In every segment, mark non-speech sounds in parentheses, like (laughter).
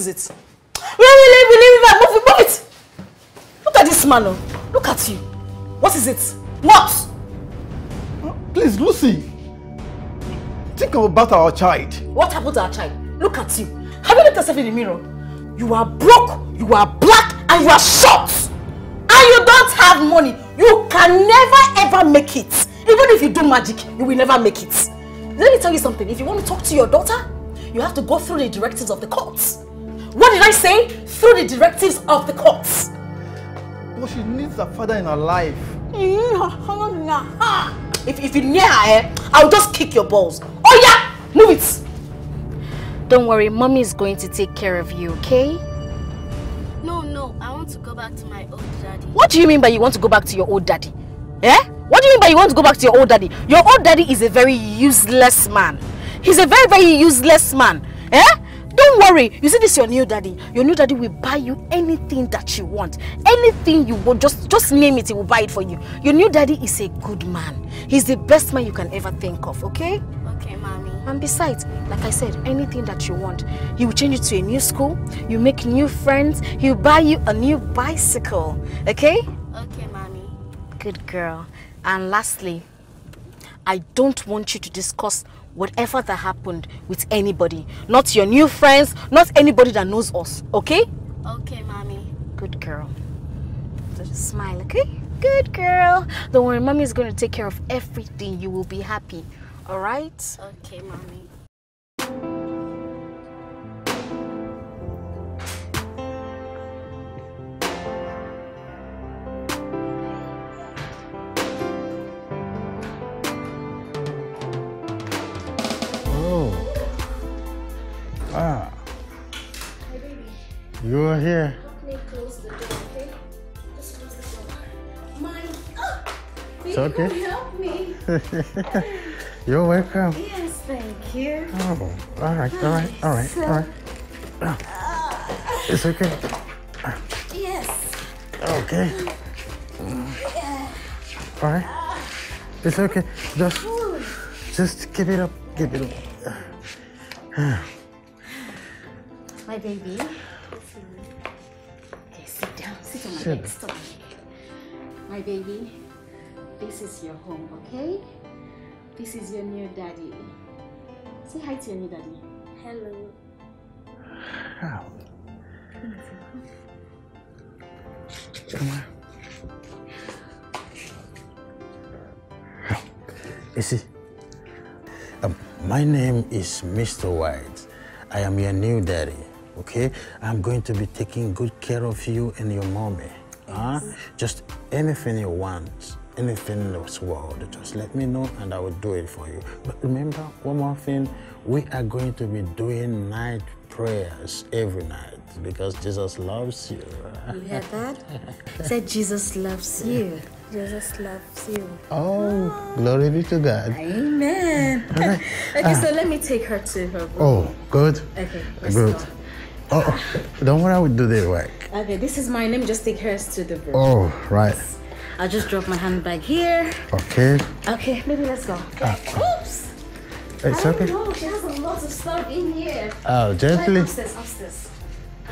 is it? Really, really, really, move it, move it. Look at this man. oh. Look at you. What is it? What? Please, Lucy. Think about our child. What happened to our child? Look at you. Have you looked yourself in the mirror? You are broke, you are black, and you are short. And you don't have money. You can never ever make it. Even if you do magic, you will never make it. Let me tell you something. If you want to talk to your daughter, you have to go through the directives of the courts. What did I say? Through the directives of the courts. But she needs a father in her life. If, if you near her, eh, I'll just kick your balls. Oh yeah, move it. Don't worry, mommy is going to take care of you, okay? No, no, I want to go back to my old daddy. What do you mean by you want to go back to your old daddy? Eh? What do you mean by you want to go back to your old daddy? Your old daddy is a very useless man. He's a very, very useless man. Eh? Don't worry. You see this your new daddy. Your new daddy will buy you anything that you want. Anything you want. Just, just name it. He will buy it for you. Your new daddy is a good man. He's the best man you can ever think of, okay? Okay, mommy. And besides, like I said, anything that you want, he will change you to a new school, you make new friends, he'll buy you a new bicycle. Okay? Okay, mommy. Good girl. And lastly, I don't want you to discuss whatever that happened with anybody. Not your new friends, not anybody that knows us. Okay? Okay, mommy. Good girl. Just smile, okay? Good girl. Don't worry, mommy is going to take care of everything. You will be happy. Alright? Okay, mommy. You are here. Close the door, okay? Just close the door. Mommy. Oh, It's okay. help me. (laughs) You're welcome. Yes, thank you. Oh, all right, all right, all right, all right. Ah. It's okay. Yes. Okay. All right. It's okay. Just, just keep it up. Keep it up. My baby. Okay, sit down. Sit on my Stop. My baby, this is your home, okay? This is your new daddy. Say hi to your new daddy. Hello. How? Come on. You see, um, my name is Mr. White. I am your new daddy, okay? I'm going to be taking good care of you and your mommy. Huh? Just anything you want, anything in this world, just let me know and I will do it for you. But remember, one more thing, we are going to be doing night prayers every night because Jesus loves you. You heard that? Said Jesus loves you. Jesus loves you. Oh, glory be to God. Amen. (laughs) Okay, so ah. let me take her to her room. Oh, good. Okay, Good. go. Oh, oh, don't worry, I will do the work. Okay, this is mine. Let me just take hers to the room. Oh, right. I'll just drop my handbag here. Okay. Okay, maybe let's go. Ah. Oops. It's I okay. know. She has a lot of stuff in here. Oh, gently. upstairs, upstairs.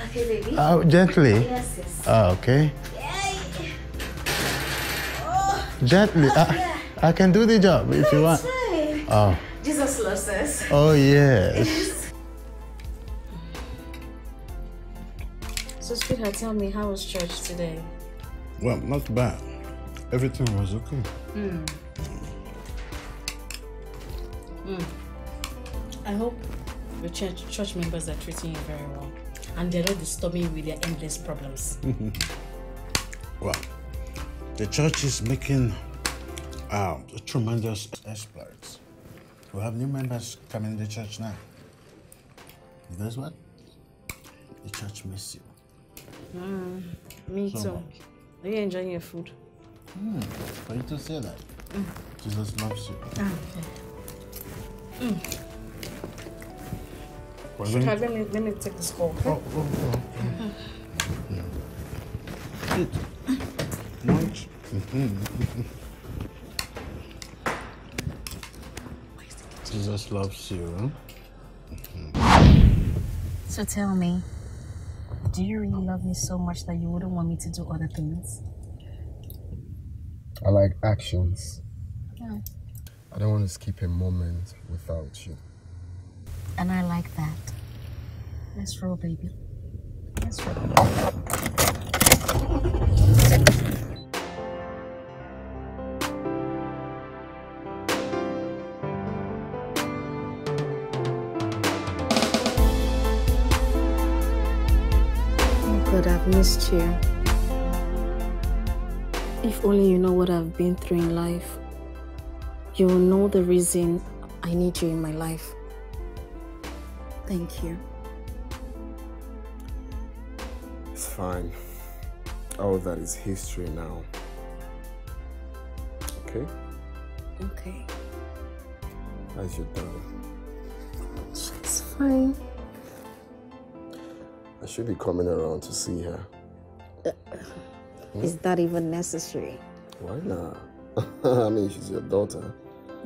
Okay, baby. Oh, gently. Yes, yes. Oh, okay. Yay. Oh. Gently. Oh, I, I can do the job if you want. Right. Oh, Jesus loves us. oh yes. So, sweetheart, tell me, how was church today? Well, not bad. Everything was okay. Hmm. Hmm. I hope the church church members are treating you very well, and they're not disturbing you with their endless problems. (laughs) well, the church is making uh, tremendous exploits. We have new members coming to the church now. You guess what? The church misses you. Mm, me So too. much. Are you enjoying your food? Hmm, for you to say that. Jesus loves you. Ah, okay. Mm. We're let me let me take this call. Okay? Oh, oh, oh. Eat. Munch. (laughs) Jesus loves you. So tell me, do you really love me so much that you wouldn't want me to do other things? I like actions. Yeah. I don't want to skip a moment without you. And I like that. Let's roll, baby. Let's roll. Missed you. If only you know what I've been through in life, you will know the reason I need you in my life. Thank you. It's fine. All that is history now. Okay? Okay. As you're done. It's fine. I should be coming around to see her. Is that even necessary? Why not? (laughs) I mean, she's your daughter.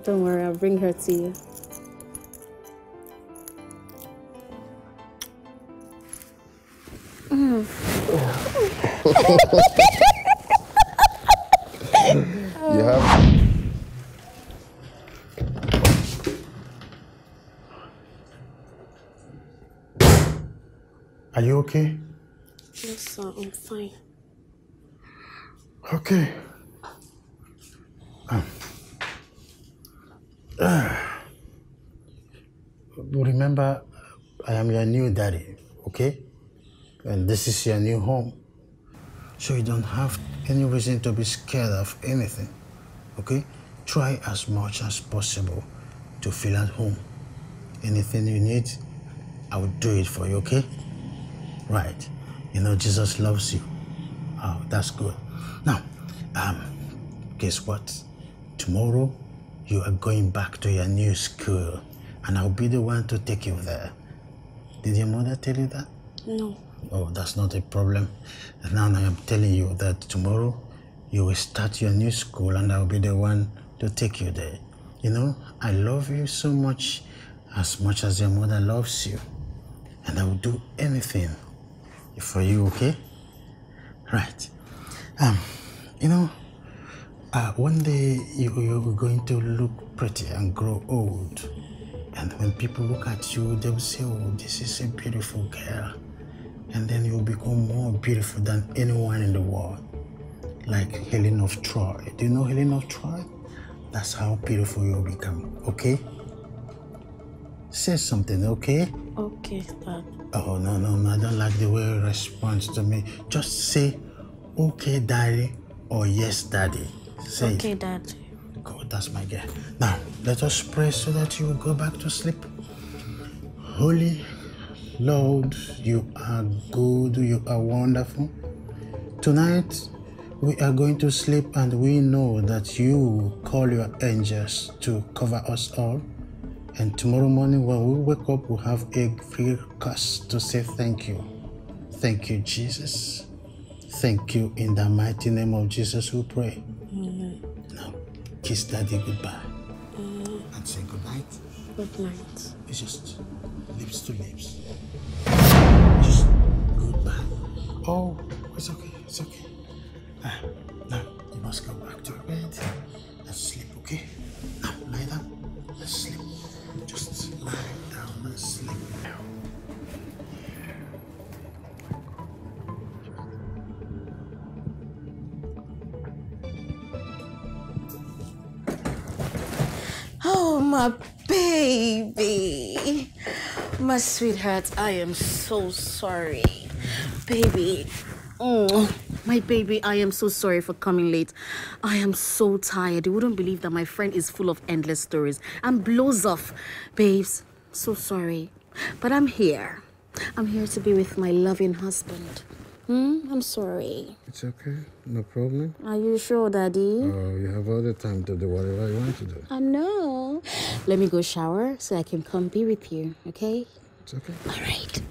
Don't worry, I'll bring her to you. You (laughs) (laughs) have. Are you okay? Yes, sir, I'm Okay. Um. But (sighs) remember, I am your new daddy, okay? And this is your new home. So you don't have any reason to be scared of anything, okay? Try as much as possible to feel at home. Anything you need, I will do it for you, okay? Right. You know, Jesus loves you. Oh, that's good. Now, um, guess what? Tomorrow, you are going back to your new school, and I'll be the one to take you there. Did your mother tell you that? No. Oh, that's not a problem. And now I am telling you that tomorrow you will start your new school, and I'll be the one to take you there. You know, I love you so much, as much as your mother loves you, and I will do anything for you. Okay? Right. Um, you know, uh, one day you, you're going to look pretty and grow old. And when people look at you, they will say, Oh, this is a beautiful girl. And then you'll become more beautiful than anyone in the world. Like Helen of Troy. Do you know Helen of Troy? That's how beautiful you'll become, okay? Say something, okay? Okay, Dad. Oh, no, no, no, I don't like the way you respond to me. Just say, okay, daddy, or yes, daddy. Say it. Okay, Dad. God, that's my girl. Now, let us pray so that you will go back to sleep. Holy Lord, you are good, you are wonderful. Tonight, we are going to sleep and we know that you call your angels to cover us all. And tomorrow morning, when we wake up, we'll have a free cause to say thank you. Thank you, Jesus. Thank you. In the mighty name of Jesus, we pray. Now, kiss daddy goodbye. And say good night. Good night. It's just lips to lips. Just goodbye. Oh, it's okay. It's okay. Ah, now, you must go back to your bed and sleep, my baby. My sweetheart, I am so sorry. Baby. Oh, my baby, I am so sorry for coming late. I am so tired. You wouldn't believe that my friend is full of endless stories and blows off. Babes, so sorry. But I'm here. I'm here to be with my loving husband. Hmm? I'm sorry. It's okay. No problem. Are you sure, Daddy? Oh, you have all the time to do whatever you want to do. I know. Let me go shower so I can come be with you, okay? It's okay. All right.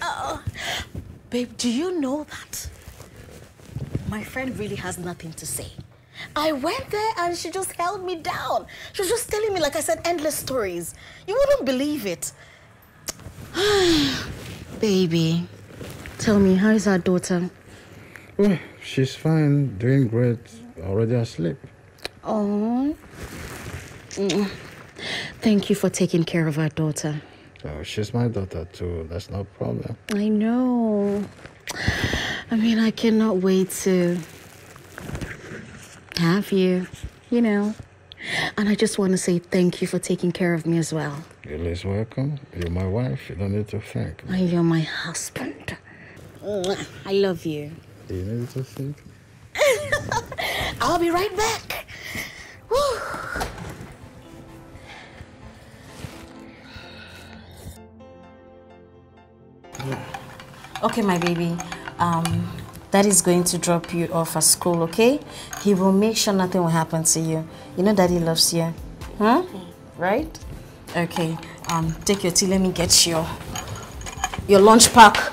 Oh, babe, do you know that my friend really has nothing to say? I went there and she just held me down. She was just telling me, like I said, endless stories. You wouldn't believe it. (sighs) (sighs) Baby, tell me, how is our daughter? Well, she's fine, doing great, already asleep. Oh. Thank you for taking care of our daughter. Oh, she's my daughter too, that's no problem. I know. I mean, I cannot wait to have you, you know. And I just want to say thank you for taking care of me as well. You're least welcome. You're my wife, you don't need to thank me. And you're my husband. Mwah. I love you. You need to thank (laughs) I'll be right back. Whew. Okay, my baby. Um, Daddy's going to drop you off at school, okay? He will make sure nothing will happen to you. You know Daddy loves you. Huh? Right? Okay. Um, take your tea. Let me get your your lunch pack.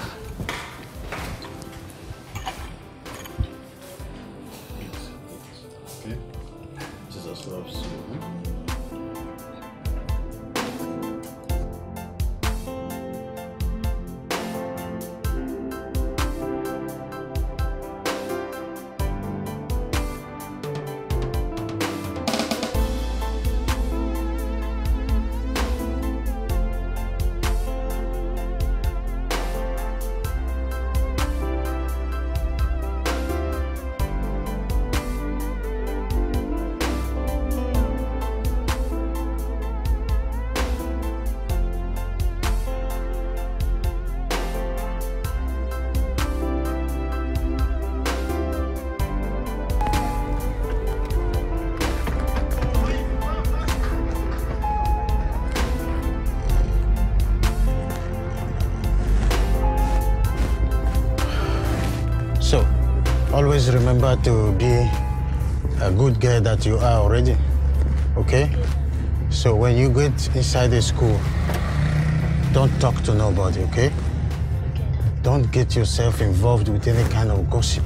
That you are already. Okay? So when you get inside the school, don't talk to nobody, okay? Don't get yourself involved with any kind of gossip.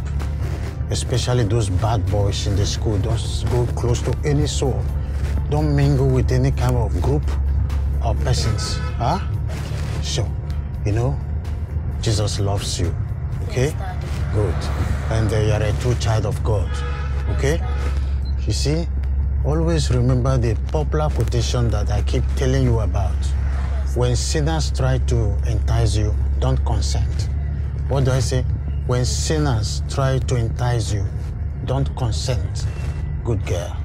Especially those bad boys in the school. Don't go close to any soul. Don't mingle with any kind of group or persons. Huh? So, you know, Jesus loves you. Okay? Good. And uh, you are a true child of God. Okay? You see, always remember the popular quotation that I keep telling you about. When sinners try to entice you, don't consent. What do I say? When sinners try to entice you, don't consent. Good girl.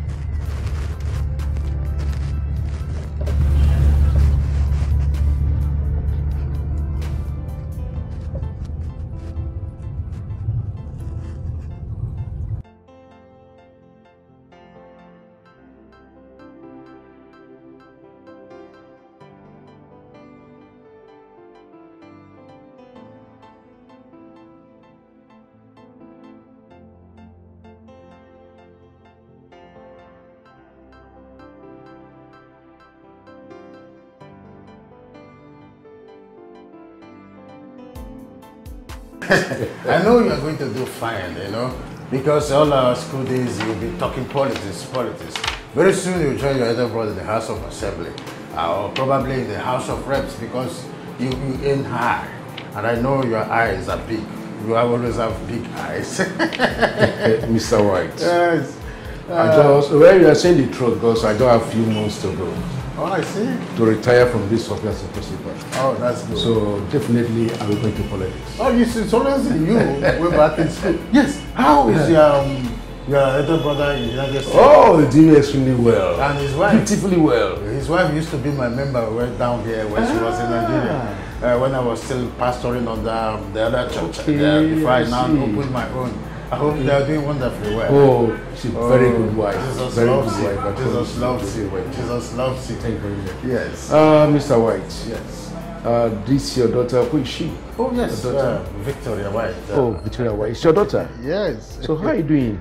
Know you're going to do fine, you know, because all our school days you'll be talking politics, politics. Very soon you'll join your elder brother in the House of Assembly, uh, or probably in the House of Reps because you, you aim high. And I know your eyes are big. You always have big eyes. (laughs) (laughs) Mr. White. yes. I just, well, you are saying the truth because I don't have few months to go Oh, I see. to retire from this office a principal. Oh, that's good. So definitely I will go into politics. Oh, you see, it's always you way back in school. Yes. How is your, um, your elder brother in the United States? Oh, doing extremely well. And his wife? Beautifully well. His wife used to be my member right down here when she was in Nigeria. Uh, when I was still pastoring on the, um, the other church Okay, there before I, I now opened my own. I hope they are doing wonderfully well. Oh, she's a very good wife. Jesus very loves good you. wife. Jesus loves you. Jesus loves you. Thank you very much. Yes. Uh, Mr. White. yes. Uh, this your daughter, who is she? Oh, yes. Your daughter. Uh, Victoria White. Uh, Oh, Victoria White. It's your daughter. Yes. So how are you doing?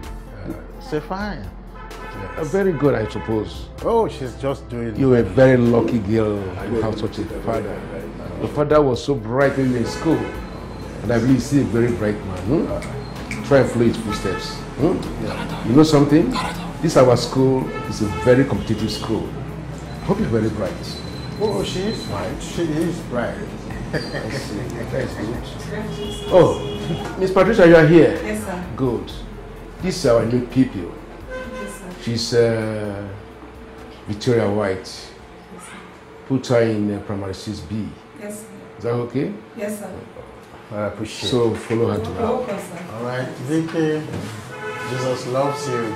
Say fine. Uh, very good, I suppose. Oh, she's just doing. You were a very lucky girl to have such a father. The father was so bright when you were in school. And I believe he's a very bright man. Hmm? Try and follow his footsteps. Hmm? You know something? This our school is a very competitive school. Hope you're very bright. Oh, she is bright. She is bright. (laughs) Oh, Miss Patricia, you are here. Yes, sir. Good. This is our new pupil. Yes, sir. She's uh, Victoria White. Put her in uh, primary 6B. Yes, sir. Is that okay? Yes, sir. I appreciate So follow her to You're now. All right, Vicky. Jesus loves you.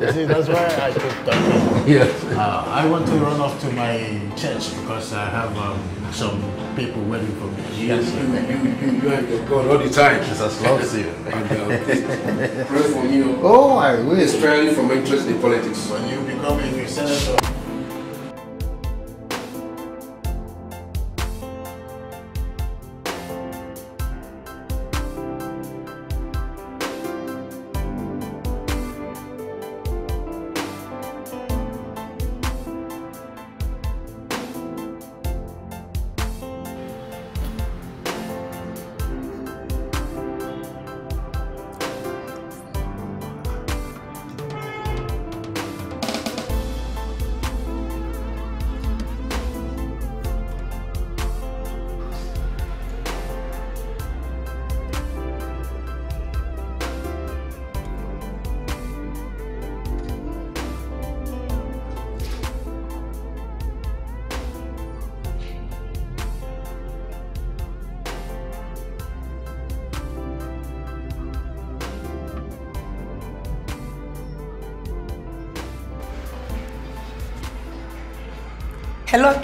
Yes, (laughs) see, that's why I keep talking. Yes. Uh, I want to run off to my church because I have um, some people waiting for me. Yes, sir. You, you, you are your God all the time. Jesus loves you. And uh, pray for me, oh, Oh, I will. especially for my interest in politics. When you become a new senator.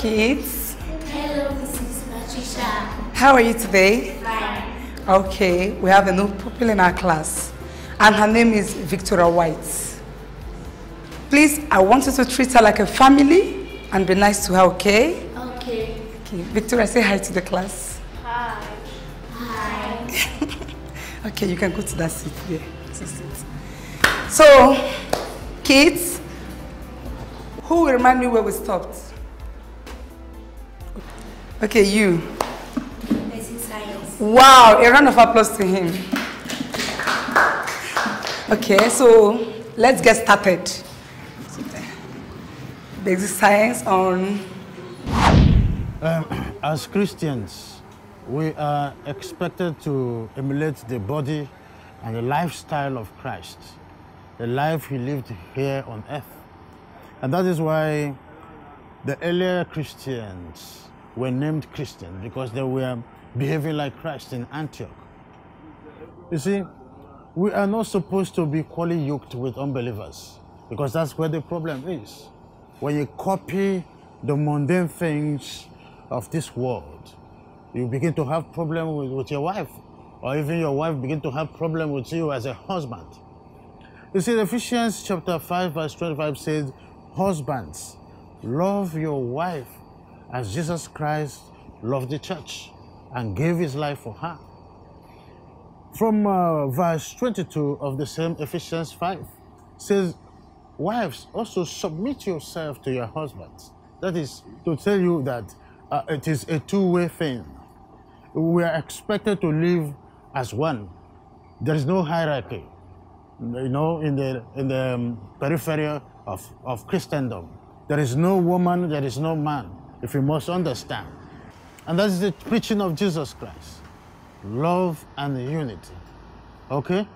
Kids. Hello, Mrs. Patricia. How are you today? Fine. Okay, we have a new pupil in our class, and her name is Victoria White. Please, I want you to treat her like a family and be nice to her, okay? Okay. Okay, Victoria, say hi to the class. Hi. Hi. (laughs) Okay, you can go to that seat there. So, kids, who will remind me where we stopped? Okay, you. Basic science. Wow, a round of applause to him. Okay, so let's get started. Basic science on Um, (clears throat) as Christians, we are expected to emulate the body and the lifestyle of Christ, the life he lived here on earth. And that is why the earlier Christians were named Christian because they were behaving like Christ in Antioch. You see, we are not supposed to be equally yoked with unbelievers because that's where the problem is. When you copy the mundane things of this world, you begin to have problem with, with your wife, or even your wife begin to have problem with you as a husband. You see, Ephesians chapter 5, verse 25 says, Husbands, love your wife as Jesus Christ loved the church and gave his life for her. From uh, verse 22 of the same Ephesians 5 says, Wives, also submit yourself to your husbands. That is to tell you that uh, it is a two way thing. We are expected to live as one. There is no hierarchy, you know, in the, in the um, periphery of, of Christendom. There is no woman, there is no man, if you must understand. And that is the preaching of Jesus Christ love and unity. Okay?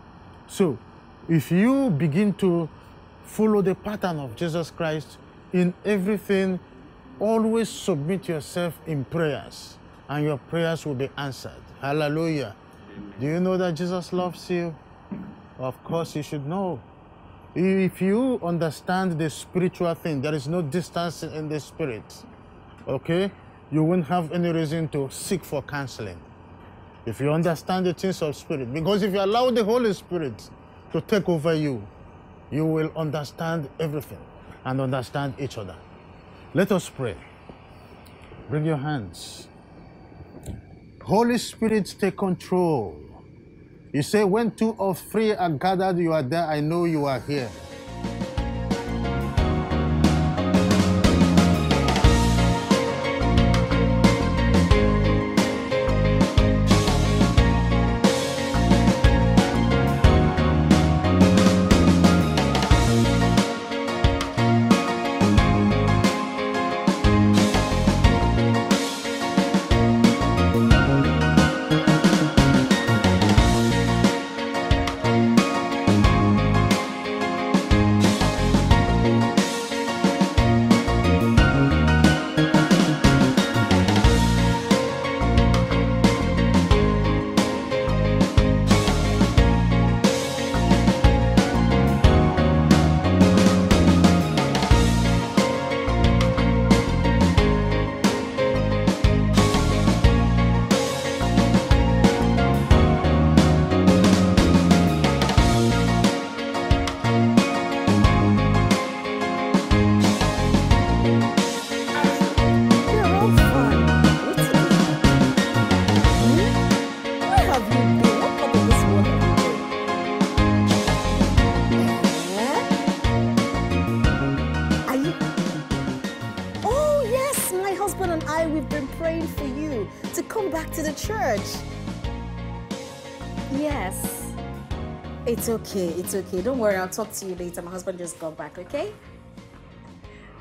So, if you begin to follow the pattern of Jesus Christ in everything, always submit yourself in prayers, and your prayers will be answered. Hallelujah. Do you know that Jesus loves you? Of course, you should know. If you understand the spiritual thing, there is no distance in the spirit. Okay? You won't have any reason to seek for counseling. If you understand the things of spirit, because if you allow the Holy Spirit to take over you, you will understand everything and understand each other. Let us pray. Bring your hands. Holy Spirit, take control. You say, when two or three are gathered, you are there. I know you are here. It's okay. It's okay. Don't worry. I'll talk to you later. My husband just got back. Okay.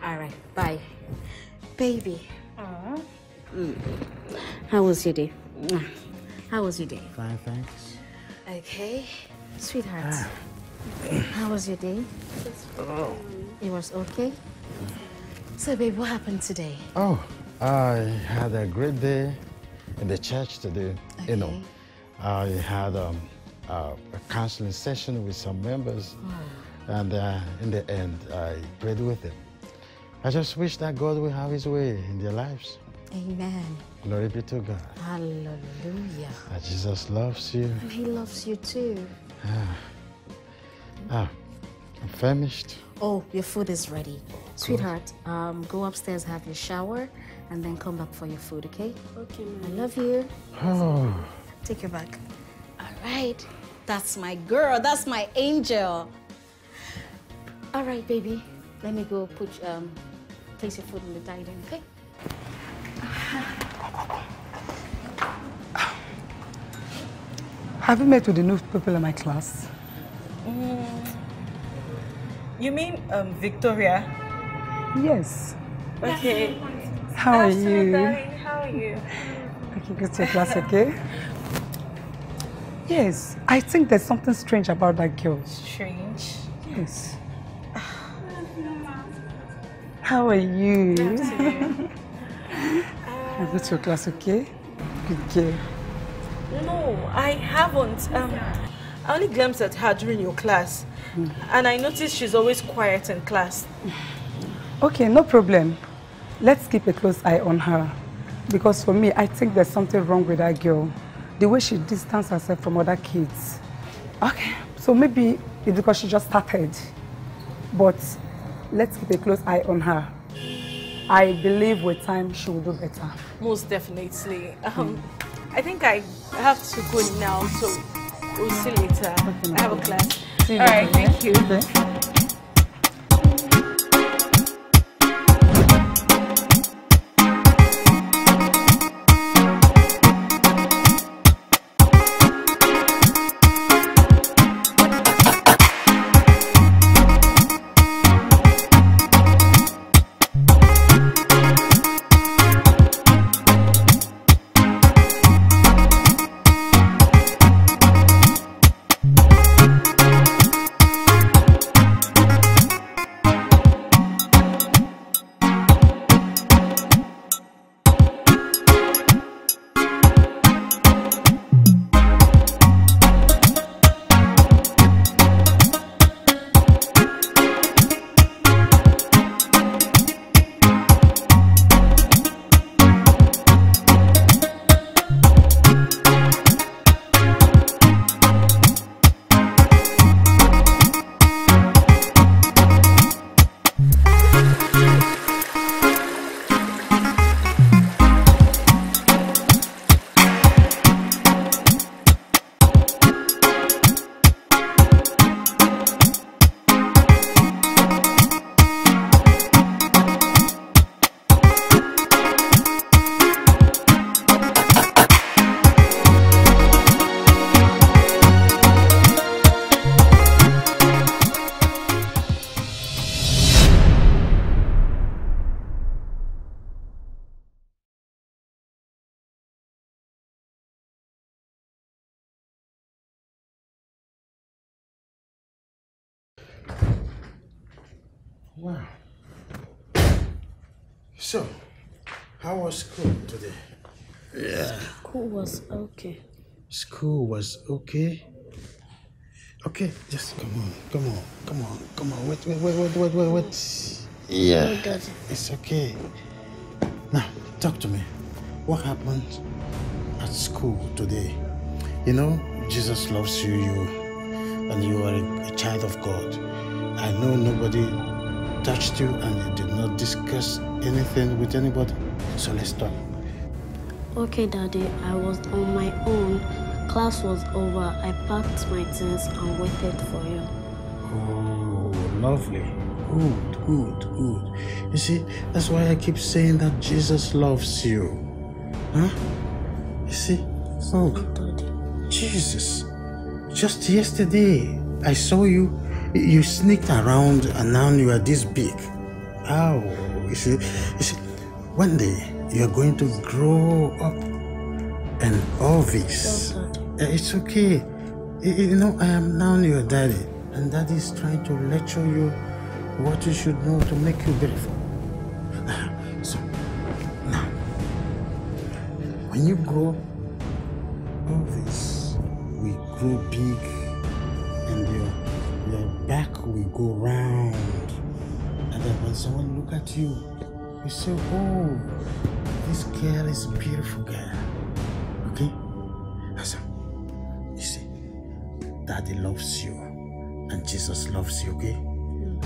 All right. Bye. Baby. Mm. How was your day? How was your day? Fine, thanks. Okay. Sweetheart. How was your day? Oh. It was okay? So, babe, what happened today? Oh, I had a great day in the church today. Okay. You know, I had um, uh, a counseling session with some members, and uh, in the end, I prayed with them. I just wish that God will have His way in their lives. Amen. Glory be to God. Hallelujah. That Jesus loves you. And he loves you too. Ah, I'm famished. Oh, your food is ready. Sweetheart, um, go upstairs, have your shower, and then come back for your food, okay? Okay, I love you. Oh, Take your back. All right. That's my girl. That's my angel. All right, baby. Let me go put um place your food in the dining, okay? Have you met with the new people in my class? You mean um, Victoria? Yes. Okay. How are you? darling. How are you? Okay, go to your class, okay? Yes, I think there's something strange about that girl. Strange. Yes. (sighs) How are you? I go to your class, okay? Good girl. No, I haven't. Um, I only glimpsed at her during your class, and I noticed she's always quiet in class. Okay, no problem. Let's keep a close eye on her. Because for me, I think there's something wrong with that girl. The way she distanced herself from other kids. Okay, so maybe it's because she just started. But let's keep a close eye on her. I believe with time she will do better. Most definitely. Um, I think I have to go now, so we'll see later. I have a class. See you All right, thank you. Okay. Was school today? Yeah. School was okay. School was okay. Okay, just come on, come on, come on, come on. Wait, wait, wait, wait, wait, wait, wait. Yeah. Oh, Daddy. It's okay. Now, talk to me. What happened at school today? You know, Jesus loves you, you, and you are a, a child of God. I know nobody touched you and you did not discuss anything with anybody. So let's talk. Okay, Daddy. I was on my own. Class was over. I packed my things and waited for you. Oh, lovely. Good, good, good. You see, that's why I keep saying that Jesus loves you. Huh? You see, look, Jesus. Just yesterday, I saw you. You sneaked around and now you are this big. Oh, you see, you see, one day you are going to grow up and all this. It's okay. You you know, I am now your daddy, and daddy is trying to lecture you what you should know to make you beautiful. So, now, when you grow all this, we grow big, go round. And then when someone look at you, you say, oh, this girl is a beautiful girl. Okay? Listen, you see, Daddy loves you, and Jesus loves you. Okay?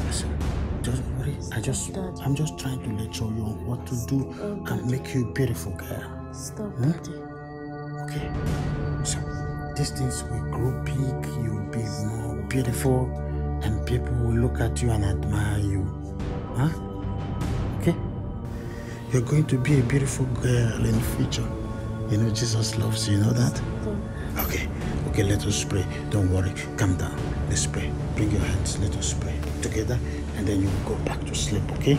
Listen, don't worry. I just, I'm just trying to let you know what to do and make you a beautiful girl. Stop, Hmm? Daddy. Okay? So, these things will grow big. You'll be more beautiful, and people will look at you and admire you. Huh? Okay? You're going to be a beautiful girl in the future. You know, Jesus loves you. You know that? Okay. Okay, let us pray. Don't worry. Calm down. Let's pray. Bring your hands. Let us pray together, and then you will go back to sleep. Okay?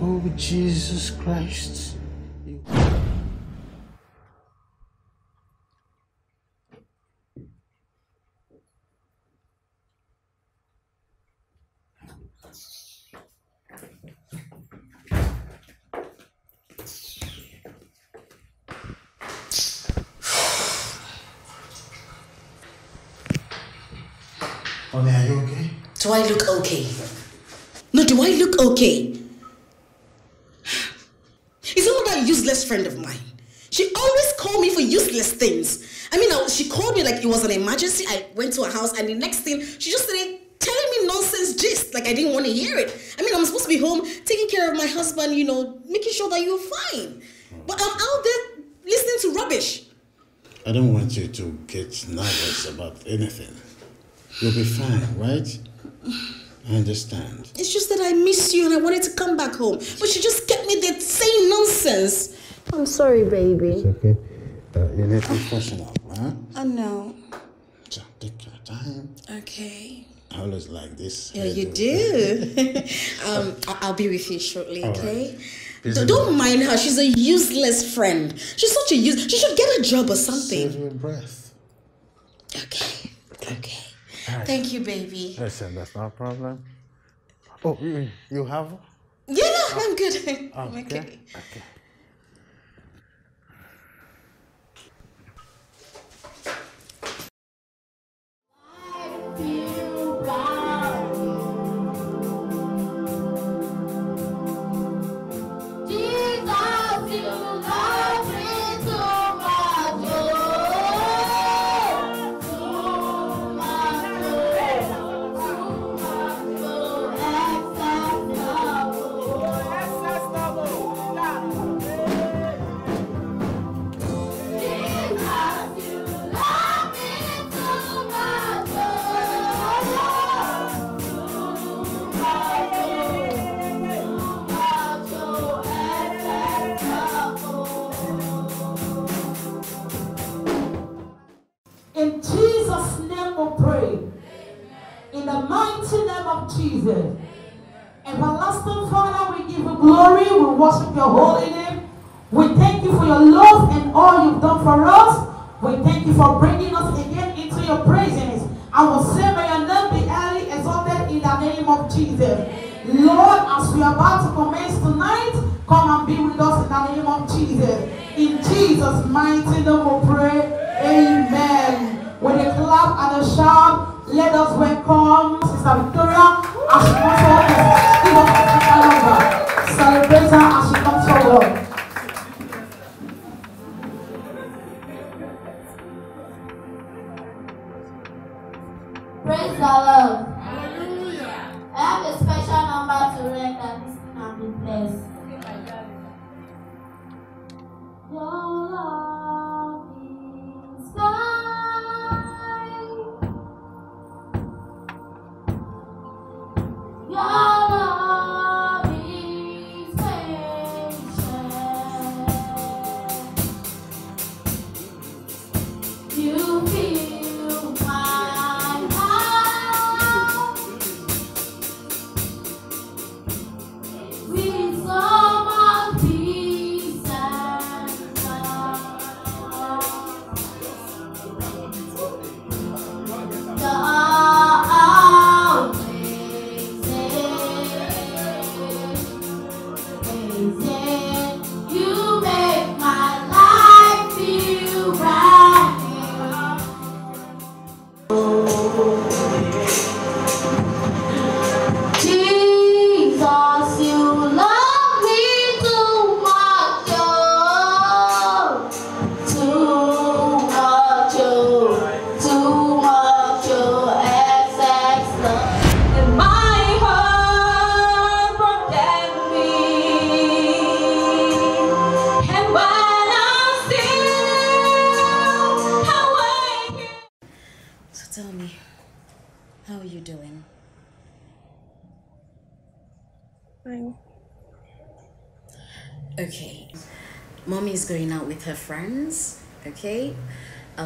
Oh, Jesus Christ. I look okay? No, do I look okay? Is that useless friend of mine? She always called me for useless things. I mean, she called me like it was an emergency. I went to her house, and the next thing, she just started telling me nonsense gist like I didn't want to hear it. I mean, I'm supposed to be home taking care of my husband, you know, making sure that you're fine. But I'm out there listening to rubbish. I don't want you to get nervous about anything. You'll be fine, right? I understand. It's just that I miss you and I wanted to come back home. But she just kept me there saying nonsense. I'm sorry, baby. okay. Uh, you need professional, huh? I know. So take your time. Okay. I always like this. Yeah, you do. (laughs) (laughs) um, I- I'll be with you shortly, All right. okay? Is D- it- Don't mind her. She's a useless friend. She's such a use. She should get a job or something. Save your breath. Okay. Okay. Thank you, baby. Listen, that's not a problem. Oh, you, you have? Yeah, no, I'm good. (laughs) Oh, I'm Okay. okay. Okay.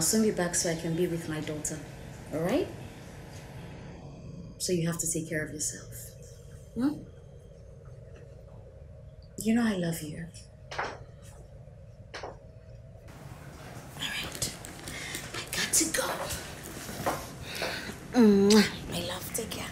Soon be back so I can be with my daughter, alright? So you have to take care of yourself. Hmm? You know I love you. Alright. I got to go. Mwah. My love, take care.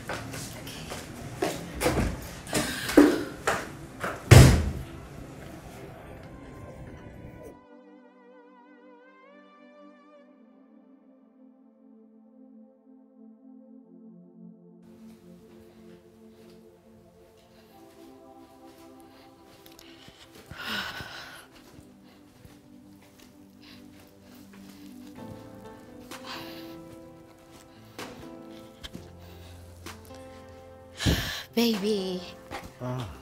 Baby,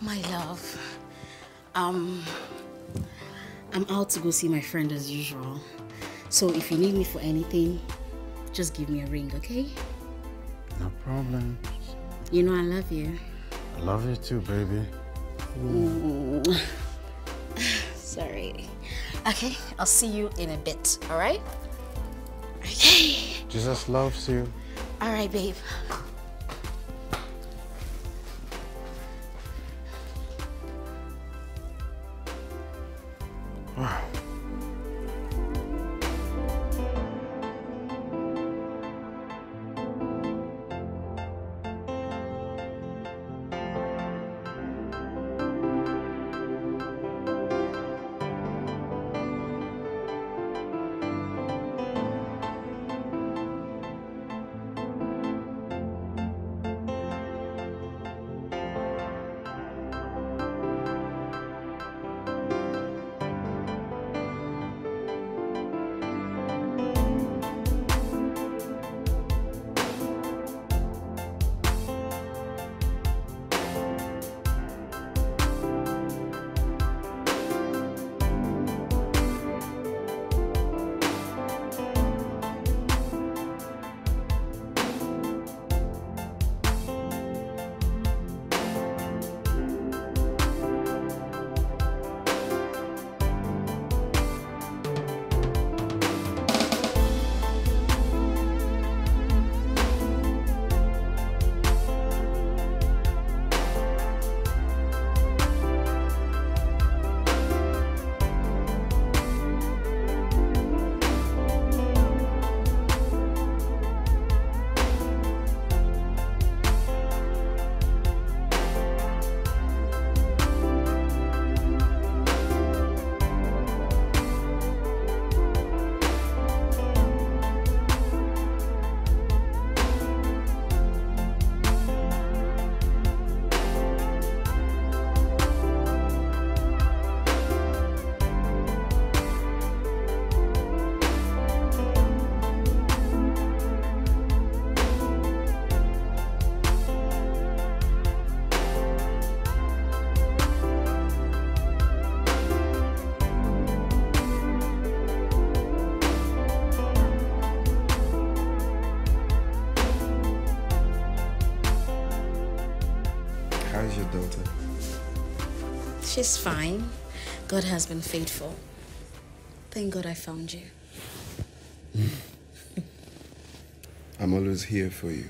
my love. Um, I'm out to go see my friend as usual. So if you need me for anything, just give me a ring, okay? No problem. You know I love you. I love you too, baby. Mm. (laughs) Sorry. Okay, I'll see you in a bit, all right? Okay. Jesus loves you. All right, babe. She's fine. God has been faithful. Thank God I found you. (laughs) I'm always here for you.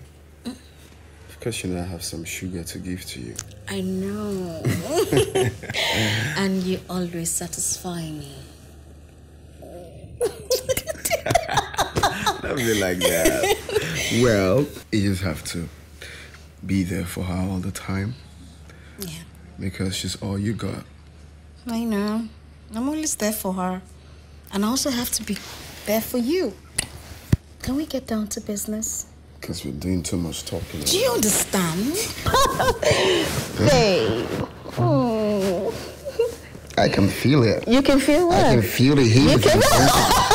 Because you know I have some sugar to give to you. I know. (laughs) and you always satisfy me. (laughs) Don't be like that. well, you just have to be there for her all the time. Yeah. Because she's all you got. I know. I'm always there for her. And I also have to be there for you. Can we get down to business? Because we're doing too much talking. Do you understand? (laughs) Babe. Oh. I can feel it. You can feel what? I can feel the heat. You can Dad,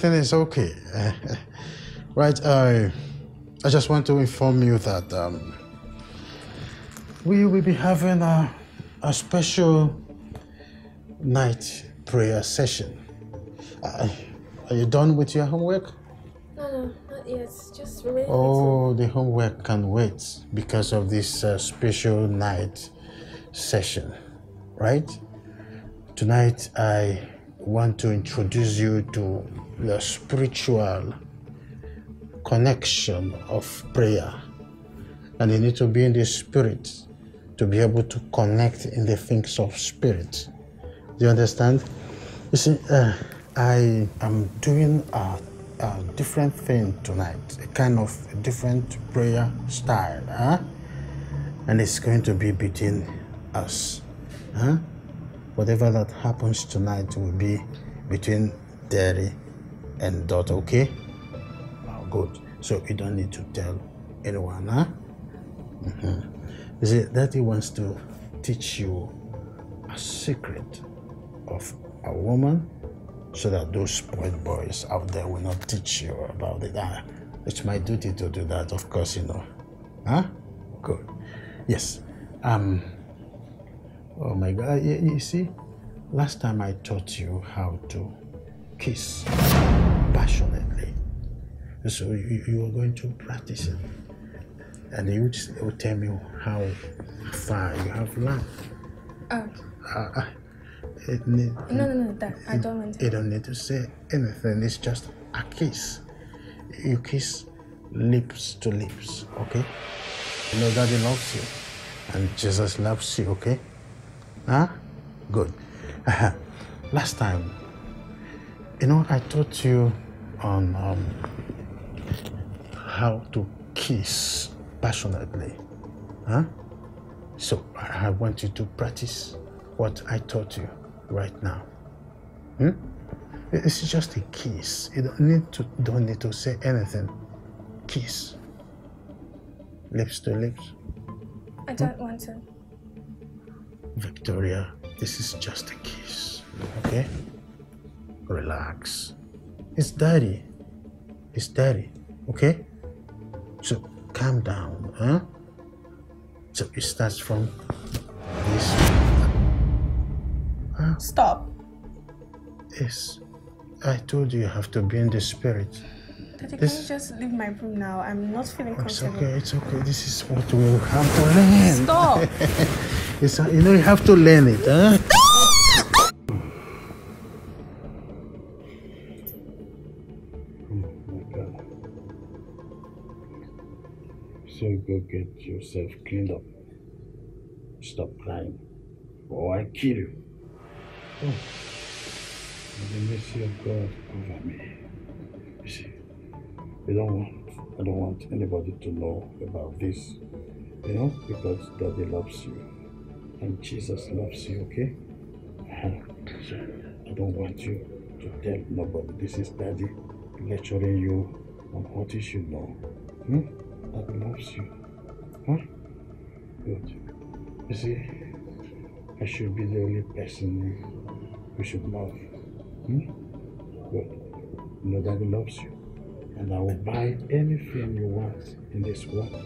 everything is okay. (laughs) right, I, I just want to inform you that um, we will be having a, a special night prayer session. Uh, are you done with your homework? No, no, not yet. Just remain. Oh, the homework can wait because of this uh, special night session, right? Tonight, I want to introduce you to the spiritual connection of prayer. And you need to be in the spirit to be able to connect in the things of spirit. Do you understand? You see, uh, I am doing a, a different thing tonight, a kind of different prayer style, huh? And it's going to be between us, huh? Whatever that happens tonight will be between daddy and daughter, okay? Oh, good. So you don't need to tell anyone, huh? Mhm. You see, daddy wants to teach you a secret of a woman so that those spoiled boys out there will not teach you about it. Ah, it's my duty to do that, of course, you know. Huh? Good. Yes. Um. Oh my God. You, you see, last time I taught you how to kiss passionately. So you, you are going to practice it. And you will tell me how far you have learned. Oh, Uh, uh, it need, no, no, no, Dad. I don't want to. you don't need to say anything. It's just a kiss. You kiss lips to lips, okay? You know Daddy loves you, and Jesus loves you, okay? Huh? Good. (laughs) Last time, you know, I taught you on um, how to kiss passionately, huh? So I want you to practice what I taught you right now. Hmm? It's just a kiss. You don't need to don't need to say anything. Kiss. Lips to lips. I don't want to. Victoria, this is just a kiss. Okay? Relax. It's daddy. It's daddy. Okay? So calm down, huh? So it starts from this. Stop. Yes. I told you you have to be in the spirit. Daddy, This- can you just leave my room now? I'm not feeling oh, It's comfortable. okay, it's okay. This is what we have to learn. Stop. (laughs) it's, you know, you have to learn it, huh? Oh my God. So go get yourself cleaned up. Stop crying, or I kill you. Oh. May the mercy of God cover me. You see, I don't want, I don't want anybody to know about this, you know, because Daddy loves you, and Jesus loves you. Okay? (laughs) I don't want you to tell nobody. This is Daddy lecturing you on what you should know. Hmm? Daddy loves you. Huh? Good. You see, I should be the only person you should love. Hmm? Good. You know Daddy loves you. And I will buy anything you want in this world.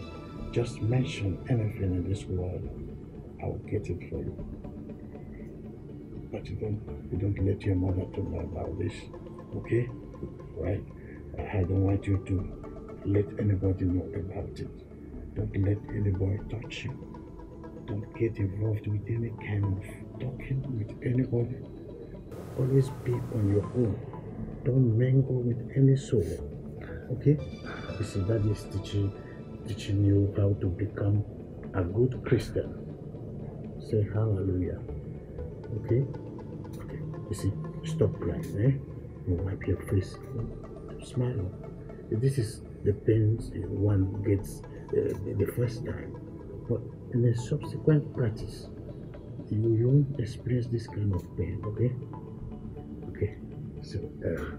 Just mention anything in this world. I will get it for you. But you don't you don't let your mother know about this. Okay? Right? I don't want you to let anybody know about it. Don't let anybody touch you. Don't get involved with any kind of talking with anybody. Always be on your own. Don't mingle with any soul. Okay? You see, that is teaching teaching you how to become a good Christian. Say hallelujah. Okay? Okay. You see, stop crying, eh? You wipe your face. Smile. This is the pains one gets uh, the first time. But in the subsequent practice, you, you won't experience this kind of pain, okay? Okay. So, uh,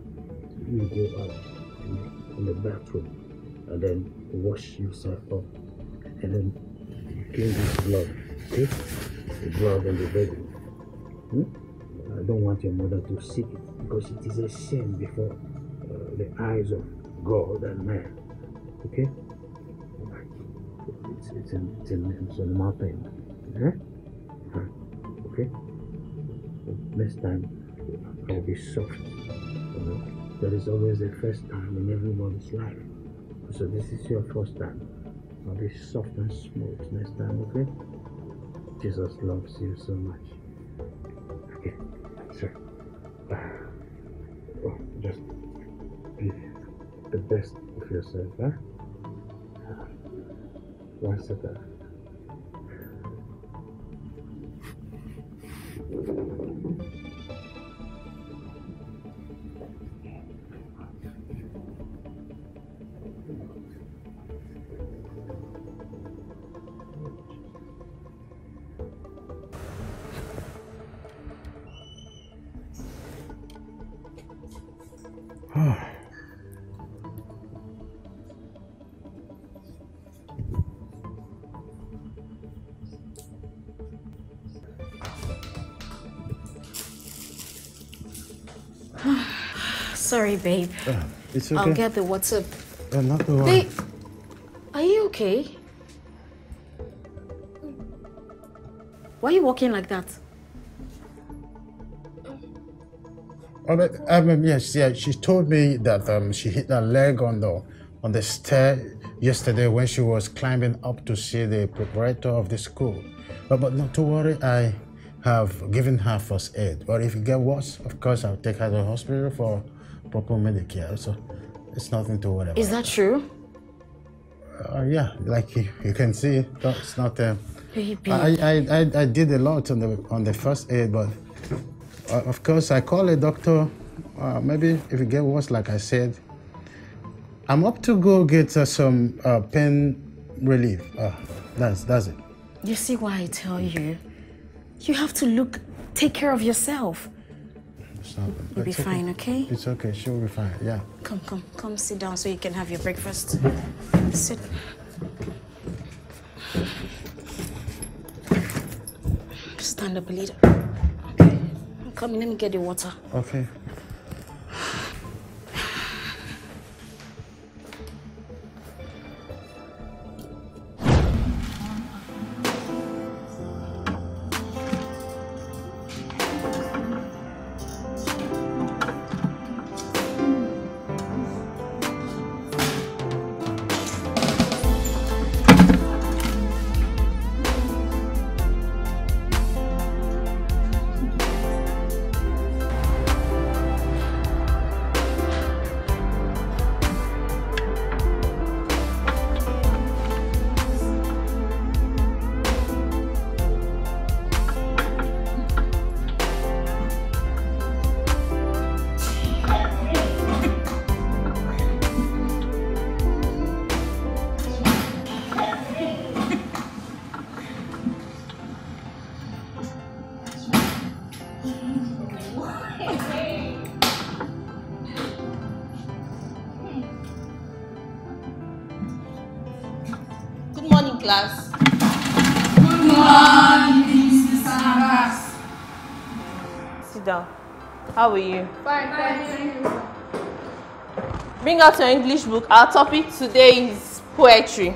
you go out in, the bathroom and then wash yourself up and then clean this blood, okay? The blood in the bedroom. Hmm? I don't want your mother to see it because it is a shame before uh, the eyes of God and man. Okay? It's, it's, it's, it's in mountain. Eh? Okay? Next time, I'll be soft. You know? There is always a first time in everybody's life. So this is your first time. I'll be soft and smooth next time, okay? Jesus loves you so much. Okay, so uh, oh, just be the best of yourself, huh? One second. Sorry, babe. It's I'll get the WhatsApp. Uh, not the one. Babe, are you okay? Why are you walking like that? Oh, but, um, yes, yeah. She told me that um, she hit her leg on the on the stair yesterday when she was climbing up to see the proprietor of the school. But but not to worry, I have given her first aid. But if it gets worse, of course, I'll take her to the hospital for proper Medicare. So it's nothing to worry about. Is that true? Uh, yeah, like you, you can see, it's not. Uh, Baby. I, I, I, I did a lot on the on the first aid, but uh, of course I call a doctor. Uh, maybe if it get worse, like I said, I'm up to go get uh, some uh, pain relief. Uh, that's that's it. You see why I tell you? You have to look, take care of yourself. Not, You'll be okay. fine, okay? It's okay. She'll be fine. Yeah. Come, come, come sit down so you can have your breakfast. Sit. Stand up a little. Okay. Come in, let me get the water. Okay. Are you? Fine. Bring out your English book. Our topic today is poetry.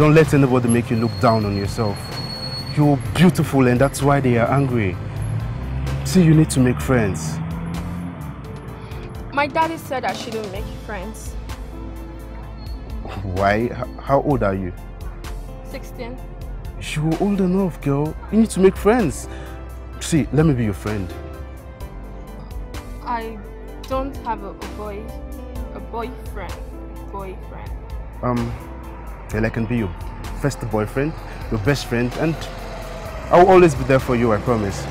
Don't let anybody make you look down on yourself. You're beautiful and that's why they are angry. See, you need to make friends. My daddy said I shouldn't make friends. Why? How old are you? 16. You're old enough, girl. You need to make friends. See, let me be your friend. I don't have a, a boy, a boyfriend, boyfriend. Um, well, I can be your first boyfriend, your best friend, and I'll always be there for you, I promise.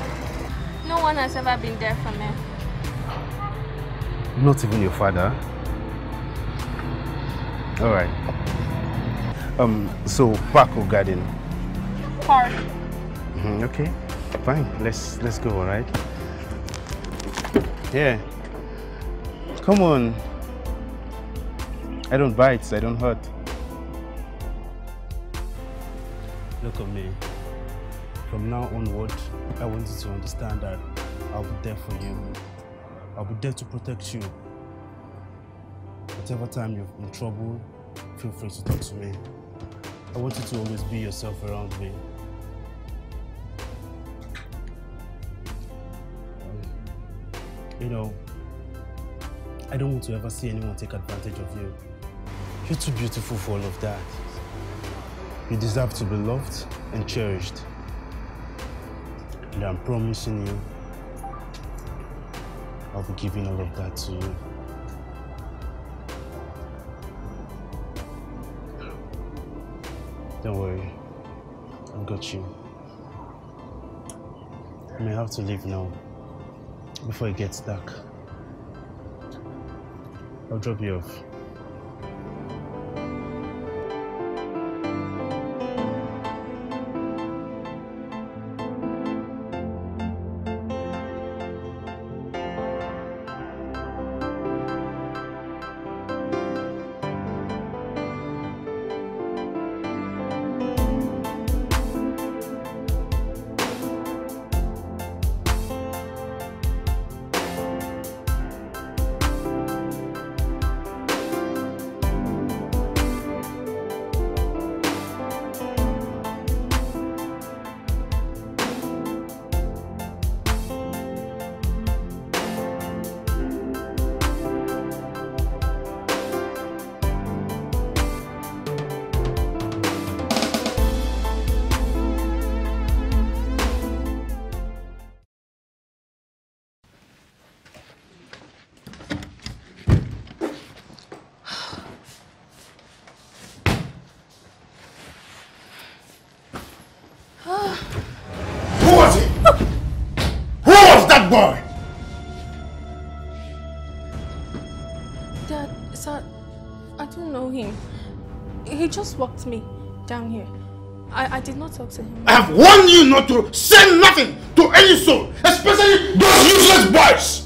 No one has ever been there for me. Not even your father. All right. Um, so park or garden? Park. Mhm, okay, fine. Let's let's go. All right. Yeah. Come on. I don't bite. I don't hurt. Look at me. From now onward, I want you to understand that I'll be there for you. I'll be there to protect you. Whatever time you're in trouble, feel free to talk to me. I want you to always be yourself around me. You know, I don't want to ever see anyone take advantage of you. You're too beautiful for all of that. You deserve to be loved and cherished. And I'm promising you, I'll be giving all of that to you. Don't worry, I've got you. I may have to leave now before it gets dark. I'll drop you off. Me down here. I, I did not talk to him. I have warned you not to say nothing to any soul, especially those useless boys.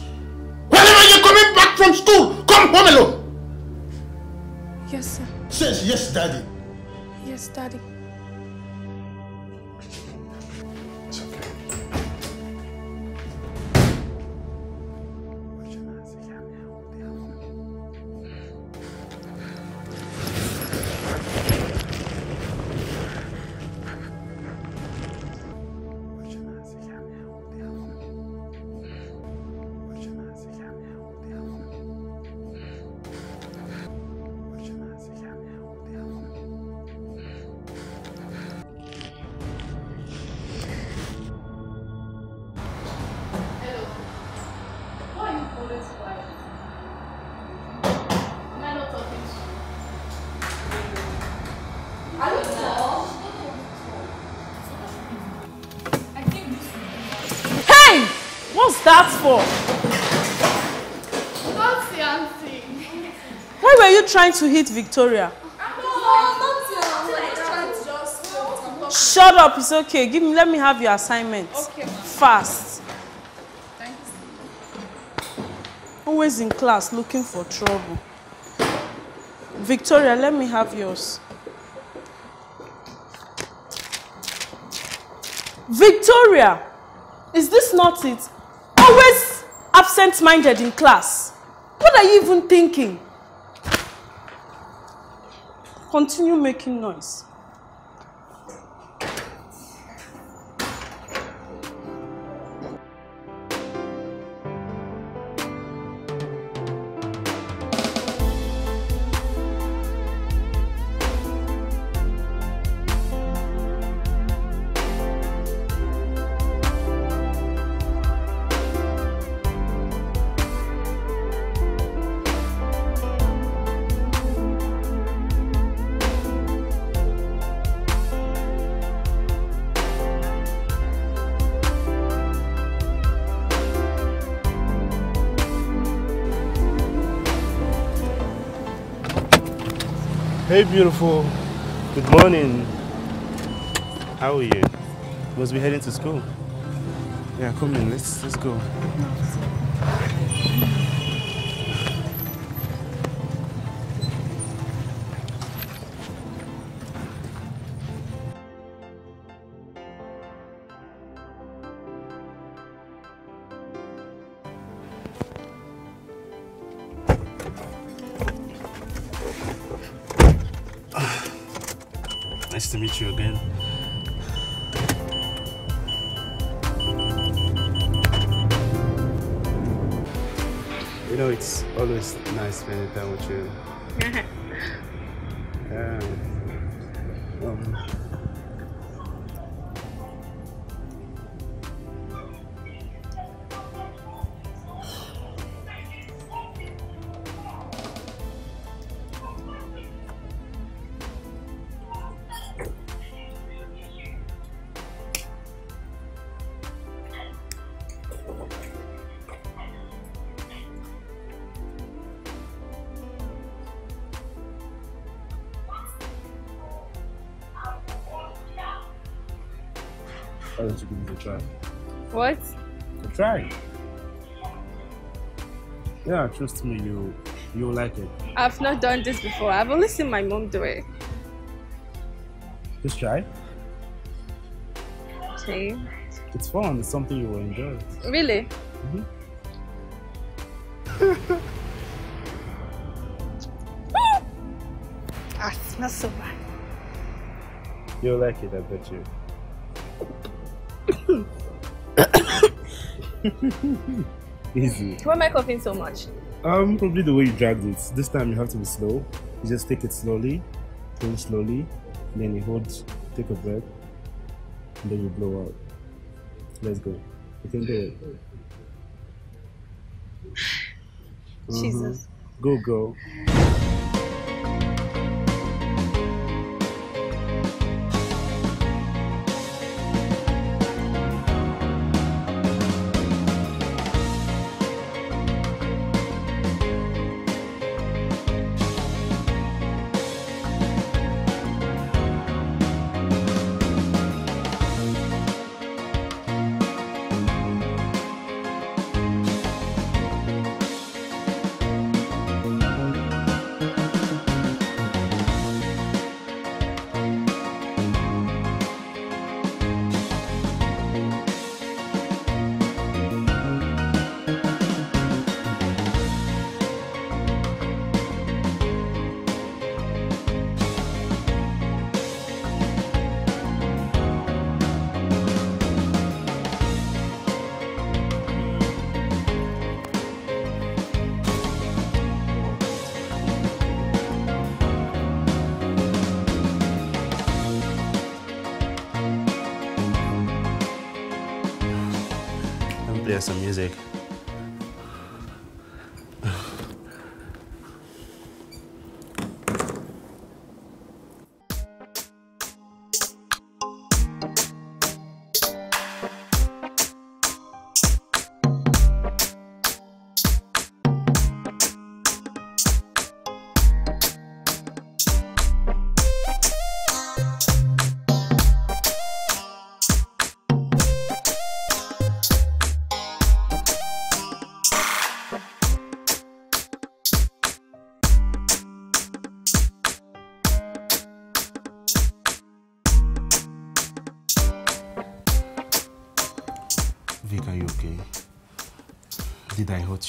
For? Auntie. Why were you trying to hit Victoria? Shut up, it's okay. Give me let me have your assignment. Okay, ma'am. Fast. Thanks. Always in class looking for trouble. Victoria, let me have yours. Victoria, is this not it? Absent-minded in class. What are you even thinking? Continue making noise. Hey, beautiful. Good morning. How are you? Must be heading to school. Yeah, come in. Let's let's go. Don't give it a try? What? A try. Yeah, trust me, you you'll like it. I've not done this before. I've only seen my mom do it. Just try. Okay. It's fun. It's something you will enjoy. Really? Mhm. (laughs) Ah, it smells so bad. You'll like it, I bet you. (coughs) Easy. Why am I coughing so much? Um, probably the way you dragged it. This time you have to be slow. You just take it slowly, pull slowly, then you hold, take a breath, and then you blow out. Let's go. You can do it. (sighs) Jesus. Go, go.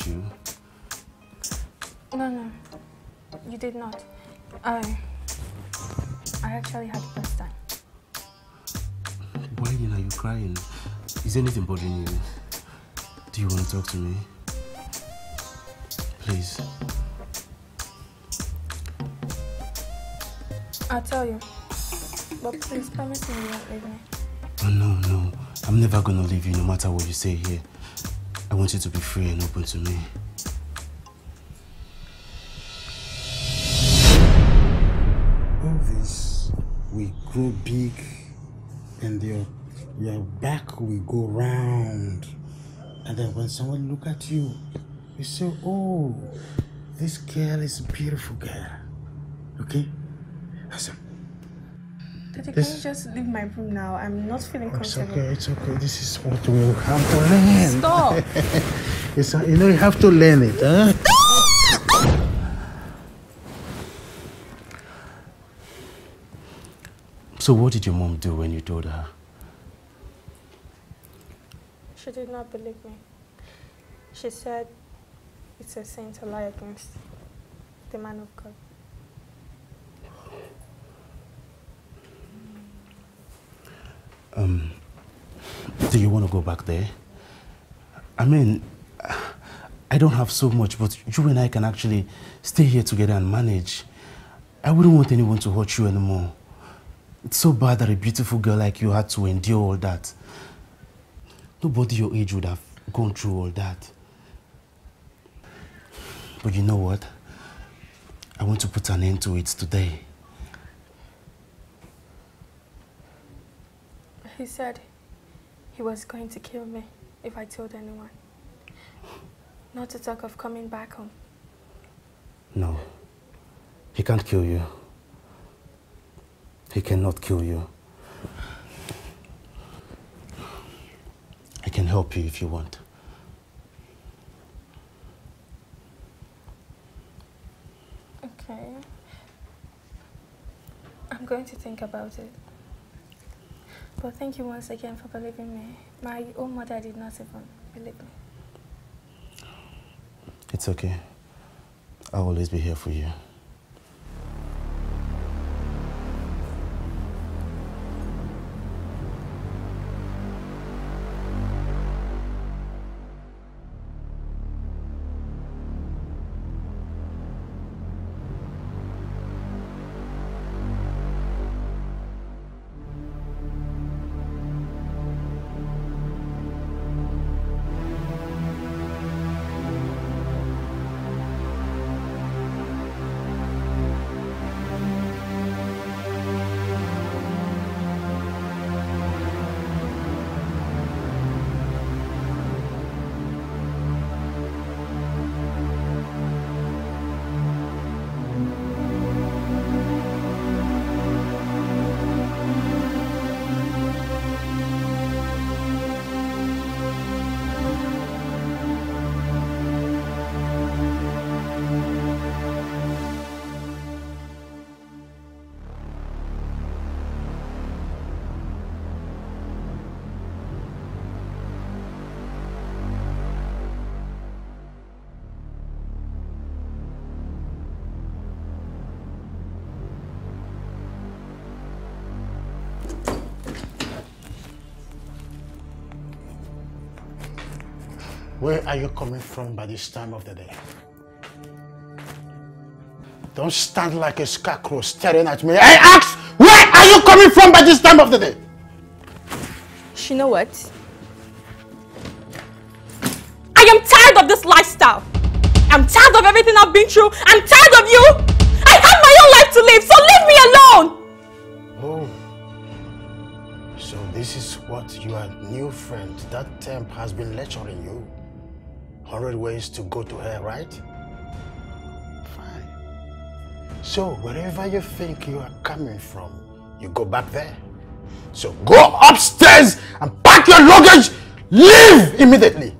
Hurt you? No, no. You did not. I. I actually had the best time. Why then are you crying? Is anything bothering you? Do you want to talk to me? Please. I'll tell you. But please promise me you won't leave me. Oh, no, no. I'm never gonna leave you no matter what you say here. I want you to be free and open to me. All this we grow big and your back will go round. And then when someone look at you, you say, Oh, this girl is a beautiful girl. Okay? Listen, Daddy, This- can you just leave my room now? I'm not feeling oh, it's comfortable. okay, it's okay. This is what we have to learn. Stop. (laughs) it's, you know, you have to learn it, huh? So, what did your mom do when you told her? She did not believe me. She said it's a sin to lie against the man of God. Um, do you want to go back there? I mean, I don't have so much, but you and I can actually stay here together and manage. I wouldn't want anyone to hurt you anymore. It's so bad that a beautiful girl like you had to endure all that. Nobody your age would have gone through all that. But you know what? I want to put an end to it today. He said he was going to kill me if I told anyone. Not to talk of coming back home. No. He can't kill you. He cannot kill you. I can help you if you want. Okay. I'm going to think about it. But thank you once again for believing me. My own mother did not even believe me. It's okay. I'll always be here for you. Where are you coming from by this time of the day? Don't stand like a scarecrow staring at me. I ask, where are you coming from by this time of the day? You know what? I am tired of this lifestyle. I'm tired of everything I've been through. I'm tired of you. I have my own life to live, so leave me alone. Oh. So this is what your new friend, that temp, has been lecturing you. 100 ways to go to her, right? Fine. So wherever you think you are coming from, you go back there. So go upstairs and pack your luggage. Leave immediately.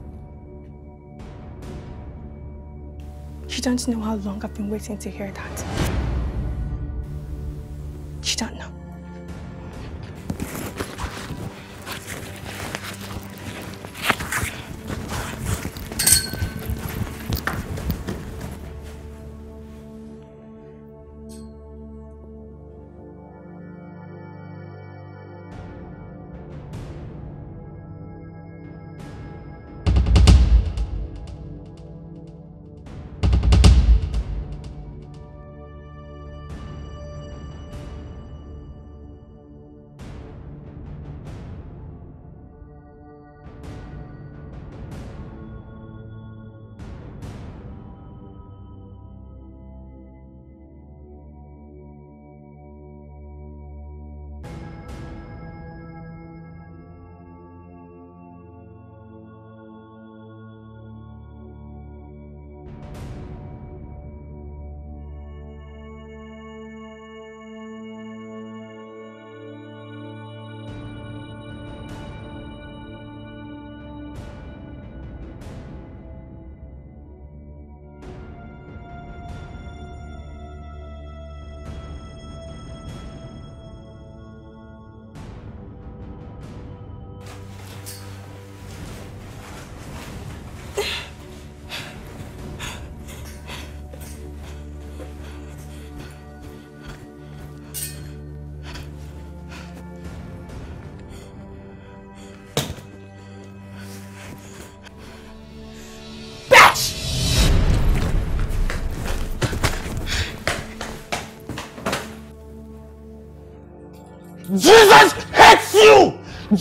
You don't know how long I've been waiting to hear that.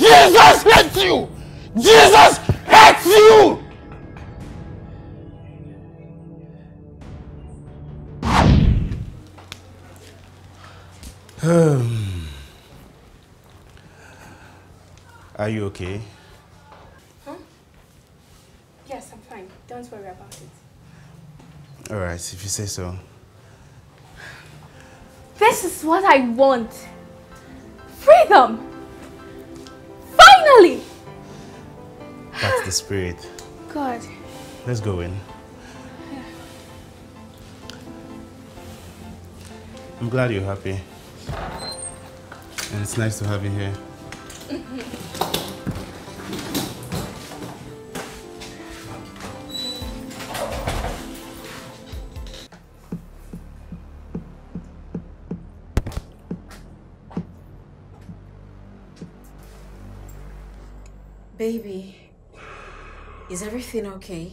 Jesus hates you! Jesus hates you! Um, are you okay? Huh? Yes, I'm fine. Don't worry about it. All right, if you say so. This is what I want. Freedom! Spirit. God. Let's go in. I'm glad you're happy. And it's nice to have you here. Baby, is everything okay?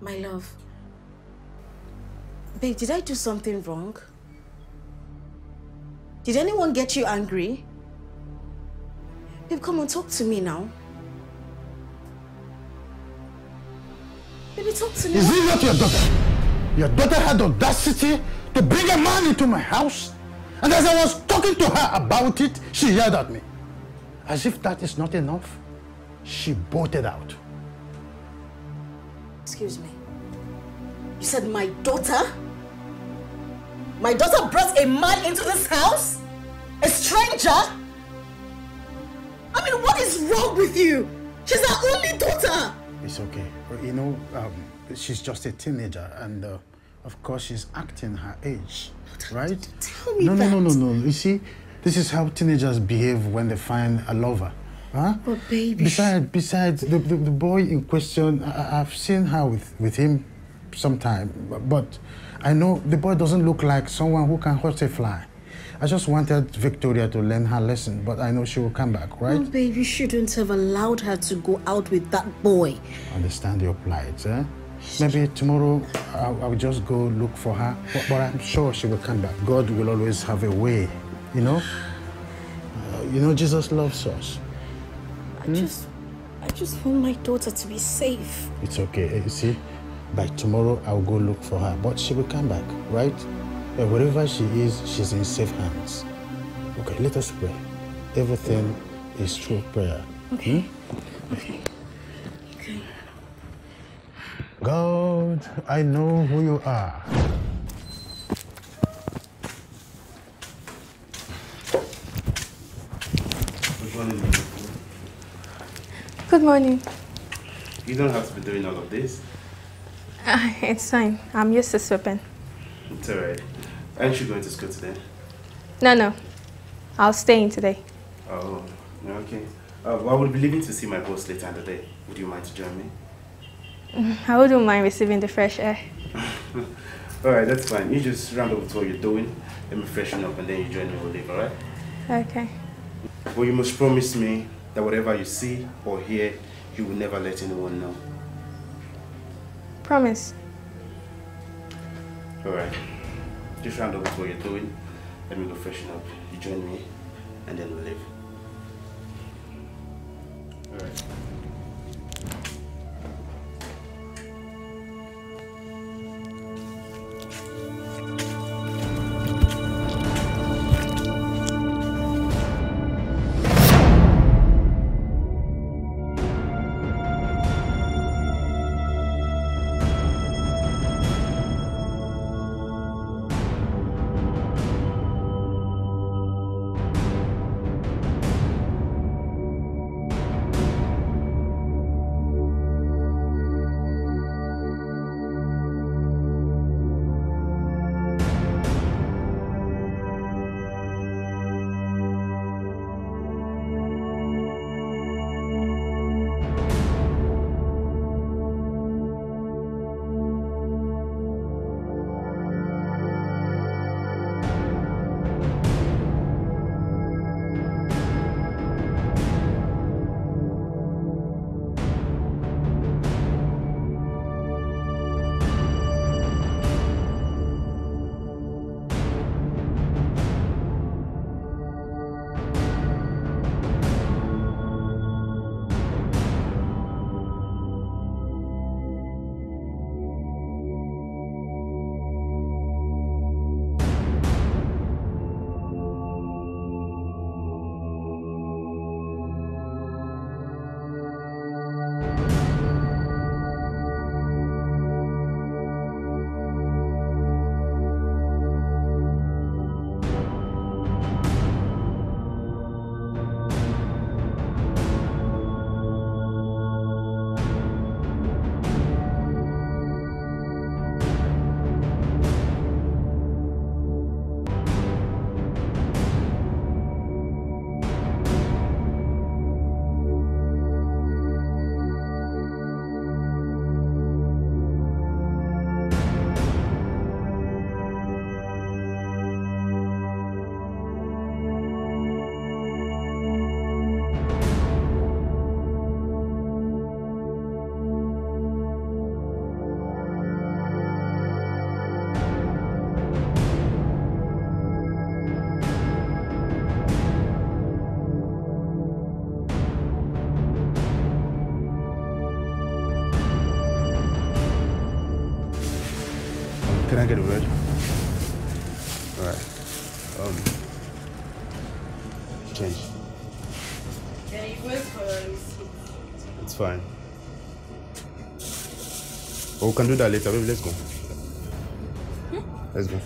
My love. Babe, did I do something wrong? Did anyone get you angry? Babe, come on, talk to me now. Baby, talk to me. Is this not your daughter? Your daughter had audacity to bring a man into my house. And as I was talking to her about it, she yelled at me. As if that is not enough, she bolted out. Excuse me. You said my daughter? My daughter brought a man into this house? A stranger? I mean, what is wrong with you? She's our only daughter. It's okay. You know, um, she's just a teenager, and uh, of course, she's acting her age, right? Tell me no, no, no, that. no, no. You see, this is how teenagers behave when they find a lover. Huh? But baby. Besides, besides the, the, the boy in question, I, I've seen her with, with him sometime, but, I know the boy doesn't look like someone who can hurt a fly. I just wanted Victoria to learn her lesson, but I know she will come back, right? Oh, babe, you shouldn't have allowed her to go out with that boy. Understand your plight, eh? Maybe tomorrow I'll, I'll just go look for her, but, but I'm sure she will come back. God will always have a way, you know? Uh, you know, Jesus loves us. I just, I I just want my daughter to be safe. It's okay. Eh, You see, by tomorrow I'll go look for her, but she will come back, right? Eh, wherever she is, she's in safe hands. Okay, let us pray. Everything is through prayer. Okay. Hmm? Okay. Okay. God, I know who you are. Good morning. Good morning. You don't have to be doing all of this. Uh, it's fine. I'm used to sweeping. It's alright. Aren't you going to school today? No, no. I'll stay in today. Oh, okay. Uh, well, I will be leaving to see my boss later in the day. Would you mind to join me? Mm, I wouldn't mind receiving the fresh air. (laughs) alright, that's fine. You just round up with what you're doing. Let me freshen up and then you join me. We'll leave, alright? Okay. But you must promise me that whatever you see or hear, you will never let anyone know. Promise. Alright. Just round up with what you're doing. Let me go freshen up. You join me and then we'll leave. Alright. Oh, we can do that later. Baby, let's go. Let's go.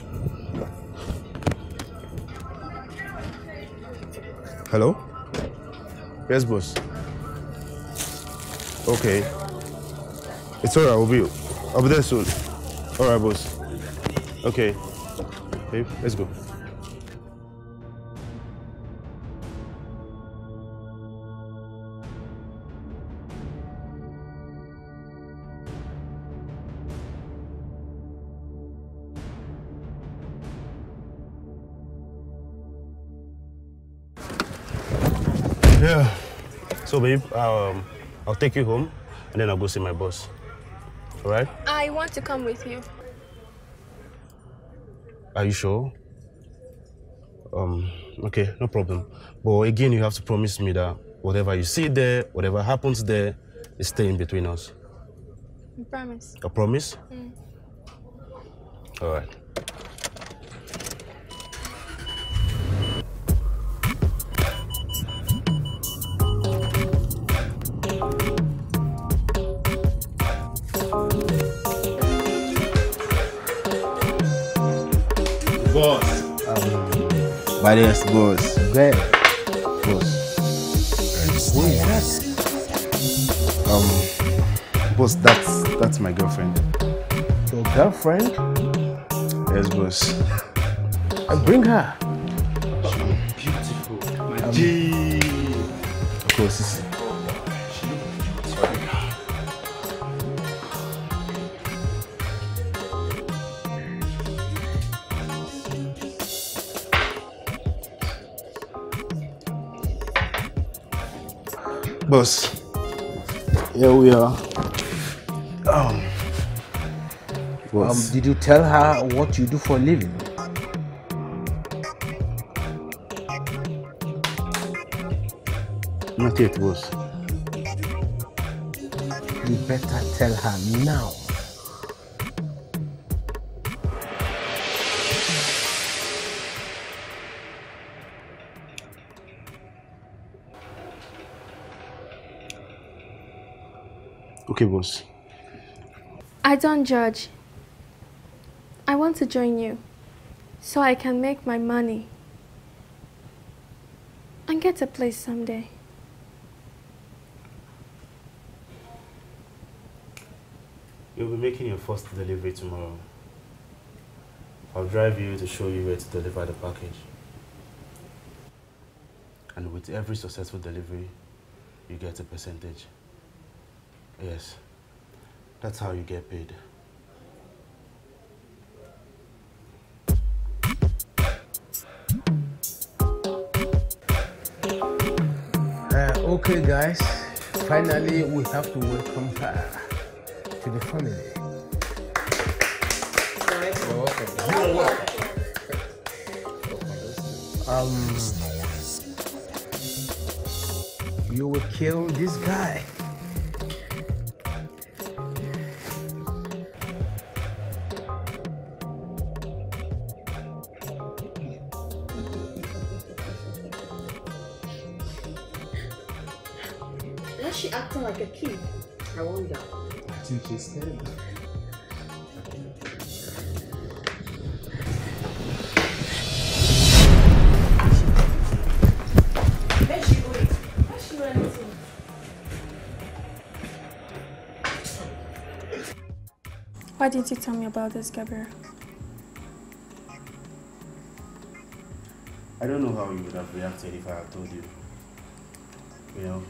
Hello? Yes, boss. Okay. It's alright. I'll be. I'll be there soon. Alright, boss. Okay. Babe, let's go. Babe, um, I'll take you home and then I'll go see my boss. All right? I want to come with you. Are you sure? Um, okay, no problem. But again, you have to promise me that Whatever you see there, whatever happens there, is staying between us. I promise. A promise? Mm. All right. Various boss. Where? Boss. Who is that? Um, boss, that's that's my girlfriend. Your girlfriend? Yes, boss. And bring her. Boss, here we are. Um, Um, did you tell her what you do for a living? not yet, boss. You better tell her now. Okay, boss. I don't judge. I want to join you so I can make my money and get a place someday. You'll be making your first delivery tomorrow. I'll drive you to show you where to deliver the package. And with every successful delivery, you get a percentage. Yes, that's how you get paid. Uh, okay, guys. Finally, we have to welcome her to the family. You're welcome. Um, you will kill this guy. Why didn't you tell me about this, Gabriel? I don't know how you would have reacted if I had told you. You know,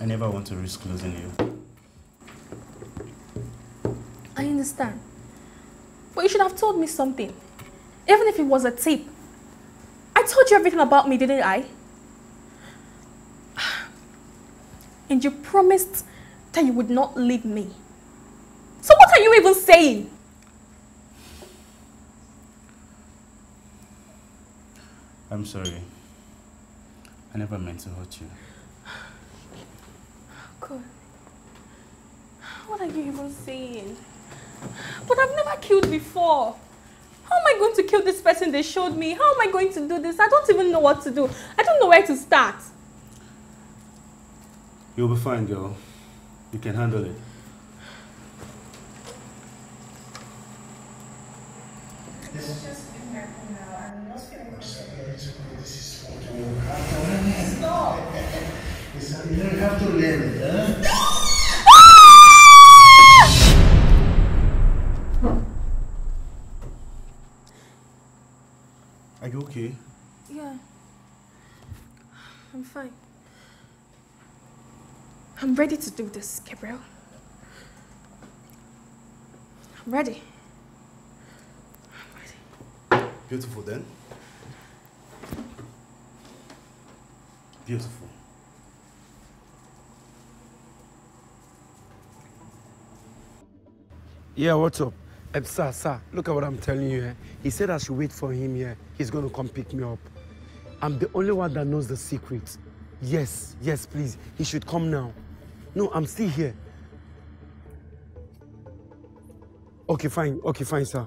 I never want to risk losing you. I understand. But you should have told me something. Even if it was a tip. I told you everything about me, didn't I? (sighs) And you promised that you would not leave me. So what are you even saying? I'm sorry. I never meant to hurt you. God. What are you even saying? But I've never killed before. How am I going to kill this person they showed me? How am I going to do this? I don't even know what to do. I don't know where to start. You'll be fine, girl. You can handle it. I'm ready to do this, Gabriel. I'm ready. Beautiful then. Beautiful. Yeah, what's up? Um, sir, sir, look at what I'm telling you. Eh? He said I should wait for him here. He's going to come pick me up. I'm the only one that knows the secret. Yes, yes, please. He should come now. No, I'm still here. Okay, fine. Okay, fine, sir.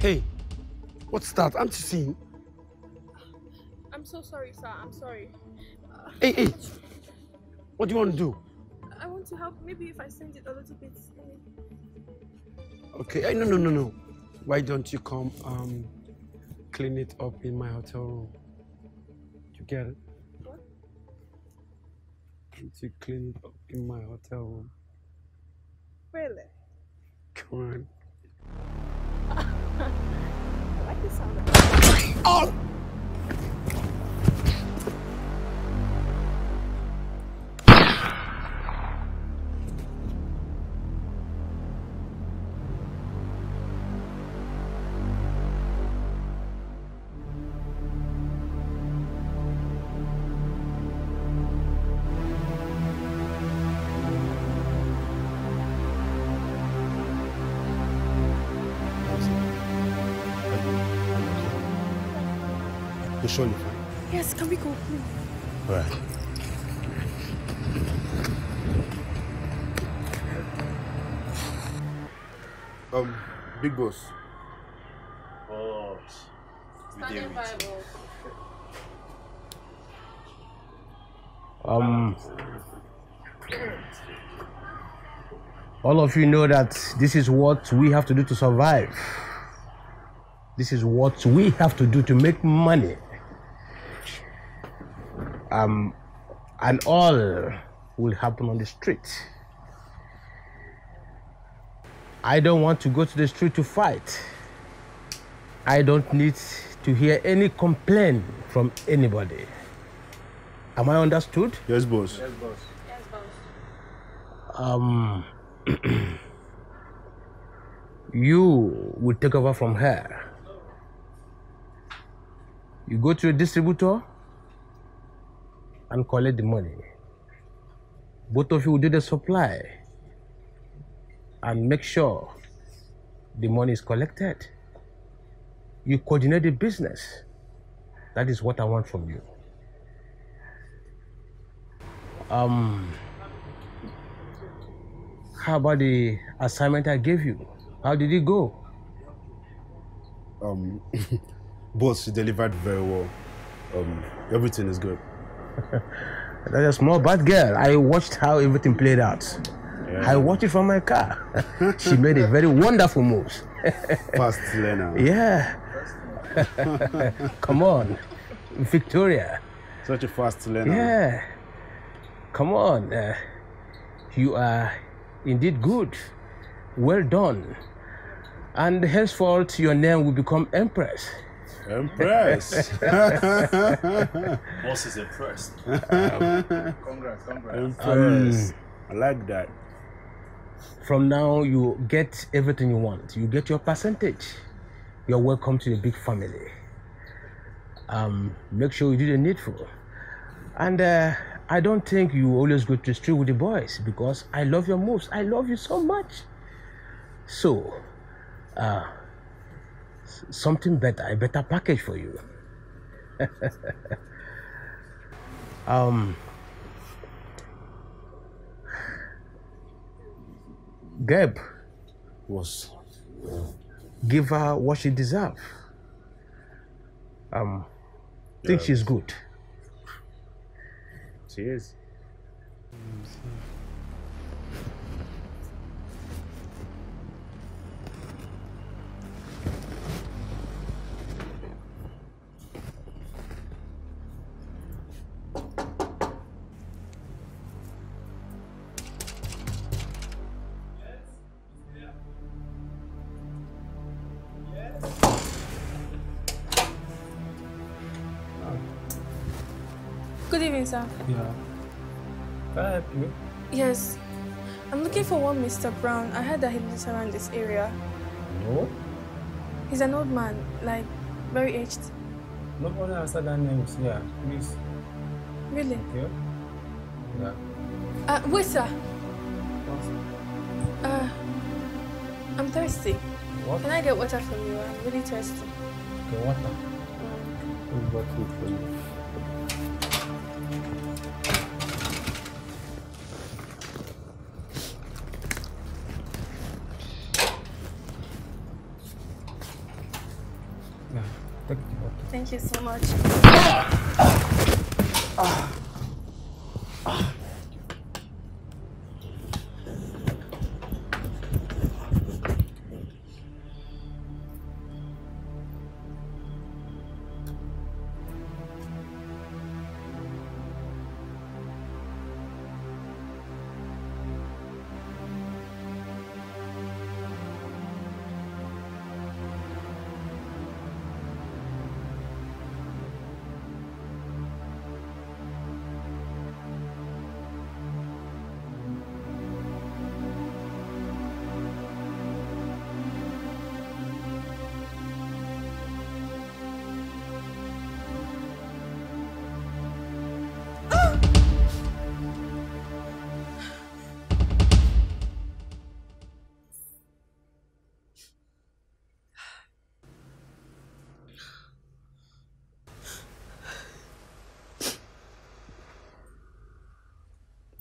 Hey, what's that? I'm just seeing? I'm so sorry, sir. I'm sorry. Hey, hey. What do you want to do? I want to help. Maybe if I send it a little bit. Okay, hey, no, no, no, no. Why don't you come um, clean it up in my hotel room? You get it? What? Clean up in my hotel room? Really? Come on. (laughs) I like the sound of. Oh! You're surely fine. Yes, can we go, please? Right. Um, big boss. Boss. Standing by, Um, all of you know that this is what we have to do to survive. This is what we have to do to make money. Um, and all will happen on the street. I don't want to go to the street to fight. I don't need to hear any complaint from anybody. Am I understood? Yes, boss. Yes, boss. Yes, boss. Um, (clears throat) you will take over from her. You go to a distributor and collect the money. Both of you will do the supply and make sure the money is collected. You coordinate the business. That is what I want from you. Um, how about the assignment I gave you? How did it go? Um, (laughs) boss, delivered very well. Um, everything is good. That's a small bad girl. I watched how everything played out. Yeah. I watched it from my car. she made a very wonderful move. Fast learner. (laughs) Yeah. (laughs) Come on, Victoria. Such a fast learner. Yeah. Come on. Uh, you are indeed good. Well done. And henceforth, your name will become Empress. Empress. (laughs) Boss is impressed. (laughs) congrats, congrats. Empress. I like that. From now, you get everything you want. You get your percentage. You're welcome to the big family. Um, make sure you do the needful. And uh, I don't think you always go to the street with the boys because I love your moves. I love you so much. So, uh, s- something better, a better package for you. (laughs) um, Geb was give her what she deserves. Um, think Yeah. she's good. She is. Yeah. Can I help you? Yes. I'm looking for one Mr. Brown. I heard that he lives around this area. No. He's an old man, like very aged. Nobody answered that name here. Please. Really? Okay. Yeah. Uh, wait, sir. Uh, I'm thirsty. What? Can I get water from you? I'm really thirsty. Okay, water. Me buy food for you. Thank you so much. Ah.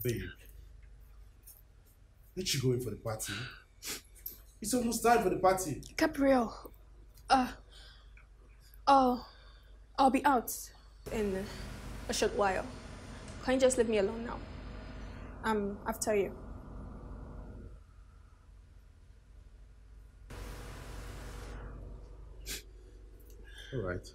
Babe, let you go in for the party. It's almost time for the party. Gabriel, uh, oh, I'll be out in a short while. Can you just leave me alone now? I'm after you. All right.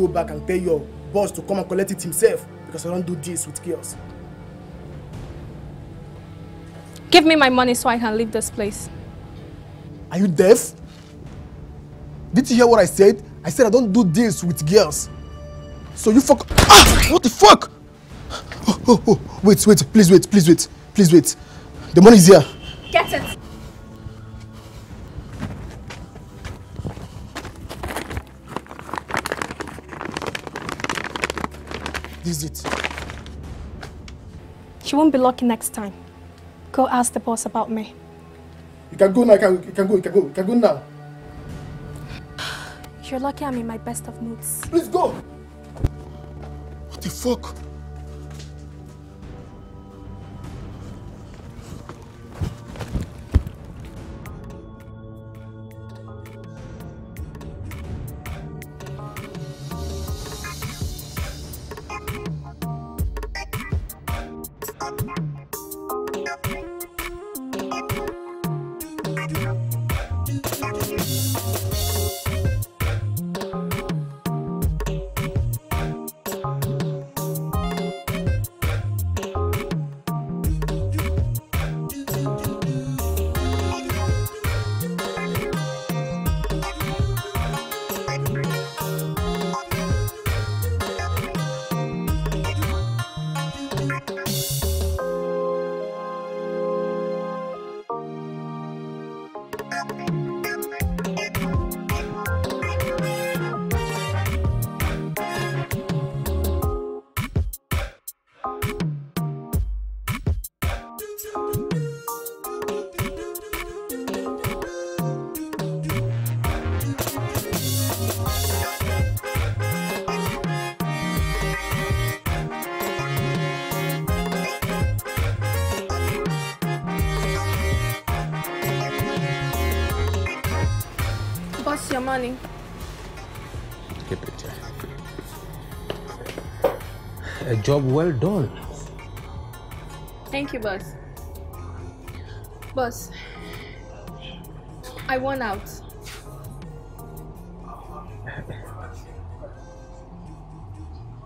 Go back and tell your boss to come and collect it himself because I don't do deals with girls. Give me my money so I can leave this place. Are you deaf? Did you hear what I said? I said I don't do deals with girls. So you fuck. Ah! What the fuck? (gasps) Oh, oh, oh. Wait, wait, please wait, please wait, please wait. The money is here. Won't be lucky next time. Go ask the boss about me. You can go now. You can, you can go. You can go. You can go now. You're lucky I'm in my best of moods. Please go. What the fuck? Job well done. Thank you, boss. Boss, I won out.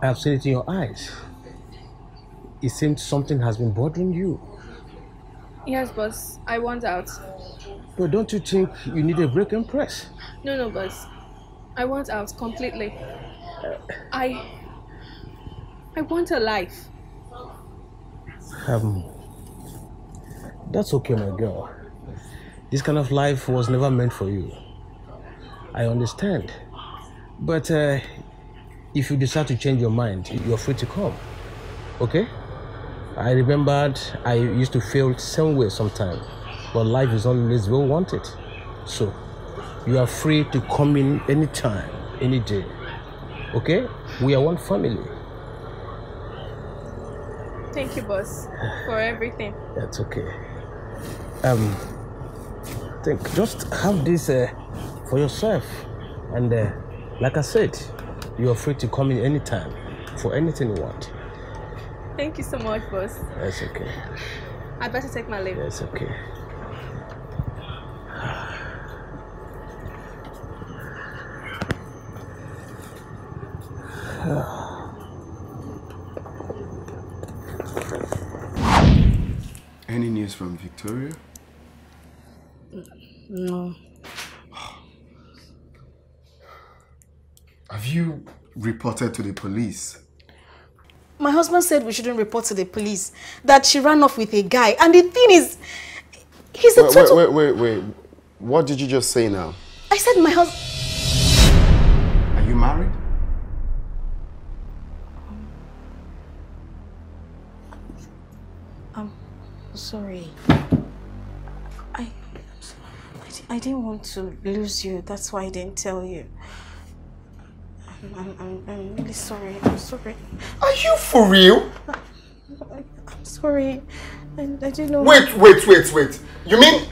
I have seen it in your eyes. It seems something has been bothering you. Yes, boss, I want out. But don't you think you need a break and press? No, no, boss. I want out completely. I. I want a life. Um, that's okay, my girl. This kind of life was never meant for you. I understand. But uh, if you decide to change your mind, you're free to come. Okay? I remembered I used to feel same way sometimes, but life is always well wanted. So, you are free to come in anytime, any day. Okay? We are one family. Thank you, boss, for everything. That's okay. Um, think just have this uh, for yourself, and uh, like I said, you are free to come in anytime for anything you want. Thank you so much, boss. That's okay. I better take my leave. That's okay. (sighs) (sighs) News from Victoria? No. Have you reported to the police? My husband said we shouldn't report to the police. That she ran off with a guy. And the thing is, he's a wait, total... wait, wait, wait, wait. What did you just say now? I said my husband... Are you married? Sorry. I, I didn't want to lose you. That's why I didn't tell you. I'm, I'm, I'm, I'm really sorry. I'm sorry. Are you for real? I'm sorry. I, I didn't know. Wait, wait, wait, wait. You mean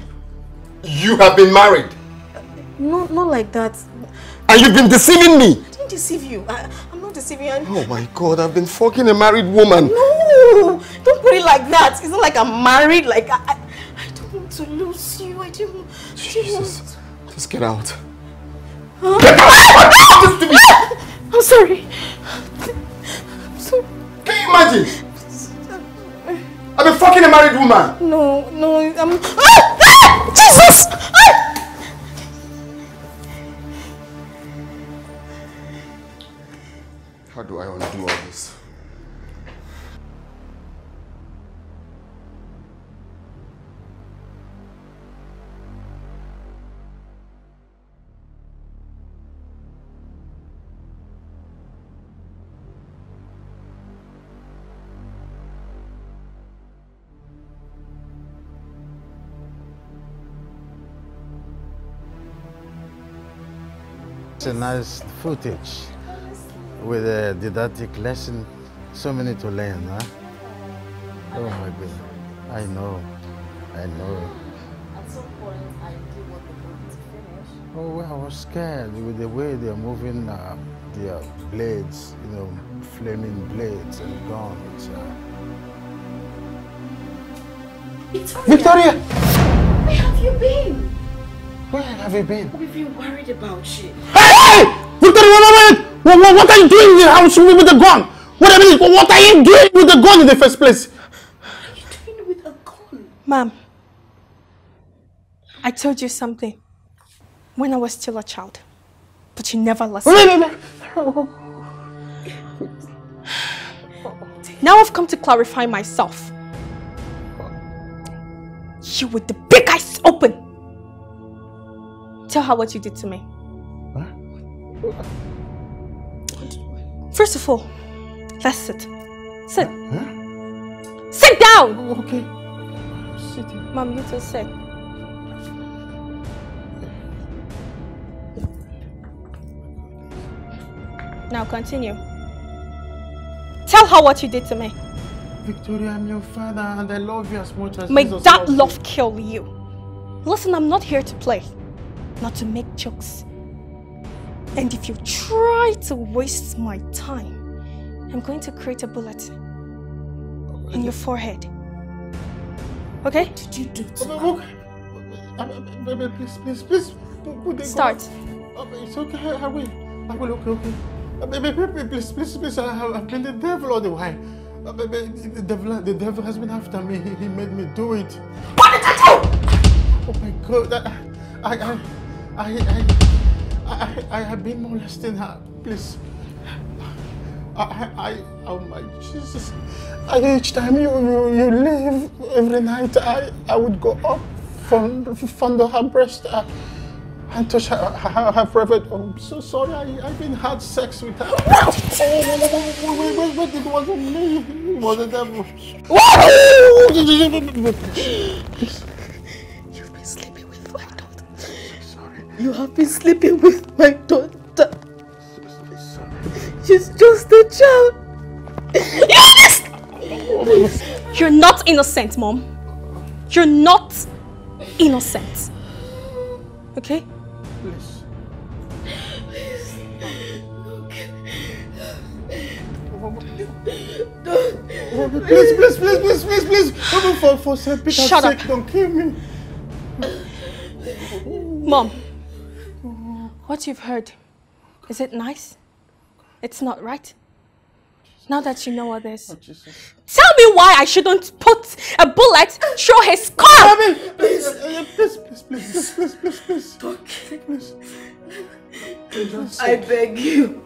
you have been married? No, not like that. And you've been deceiving me? I didn't deceive you. I, I'm you. I- Oh my god, I've been fucking a married woman. No, don't put it like that. It's not like I'm married. Like I, I, I don't want to lose you. I didn't. Jesus. Just get out. Huh? Get out! I'm sorry. I'm sorry. Can you imagine? I've been fucking a married woman. No, no, I'm. Ah! Ah! Jesus! How do I undo all this? It's a nice footage with a didactic lesson. So many to learn, huh? Oh my goodness. I know. I know. At some point, I do want the movie to finish. Oh, well, I was scared with the way they're moving uh, their blades, you know, flaming blades and guns. Uh. Victoria! Where have you been? Where have you been? We've been worried about you. Hey! Victoria, wait! What, what, what are you doing in the house with with the gun? What I mean, what are you doing with the gun in the first place? What are you doing with a gun? Ma'am, I told you something when I was still a child, but you never listened. Wait, wait, wait. Now I've come to clarify myself. You with the big eyes open. Tell her what you did to me. First of all, let's sit. Sit. Sit down! Okay. Mom, you too sit. Now continue. Tell her what you did to me. Victoria, I'm your father and I love you as much as May Jesus that loves you. love kill you. Listen, I'm not here to play, not to make jokes. And if you try to waste my time, I'm going to create a bullet in your forehead. Okay? Did you do Baby, please, please, please. put- put the Start. Oh, It's okay, I will. I will, okay, okay. Uh, Baby, baby, please, please, please. I have I've been the devil all the while. Uh, The devil, the devil has been after me. He, he made me do it. What did I do? Oh my God! I, I, I, I, I, I, I have been molesting her. Please. I, I, oh my Jesus! I, each time you, you, you leave every night, I, I would go up from fondle her breast uh, and touch her, her, her private. Oh, I'm so sorry. I, I've been had sex with her. (laughs) oh, wait, wait, wait, it wasn't me. It was the devil. (laughs) You have been sleeping with my daughter. She's just a child. Yes! You're not innocent, Mom. You're not innocent. Okay? Oh, please, please, please, please, please, please. Even for, for St. Peter's Shut sake, up. don't kill me. Mom, what you've heard, is it nice? It's not, right? Now that you know all this, tell me why I shouldn't put a bullet through his skull! Please, uh, please, please, please, please, please, please. Don't kill please. I beg you.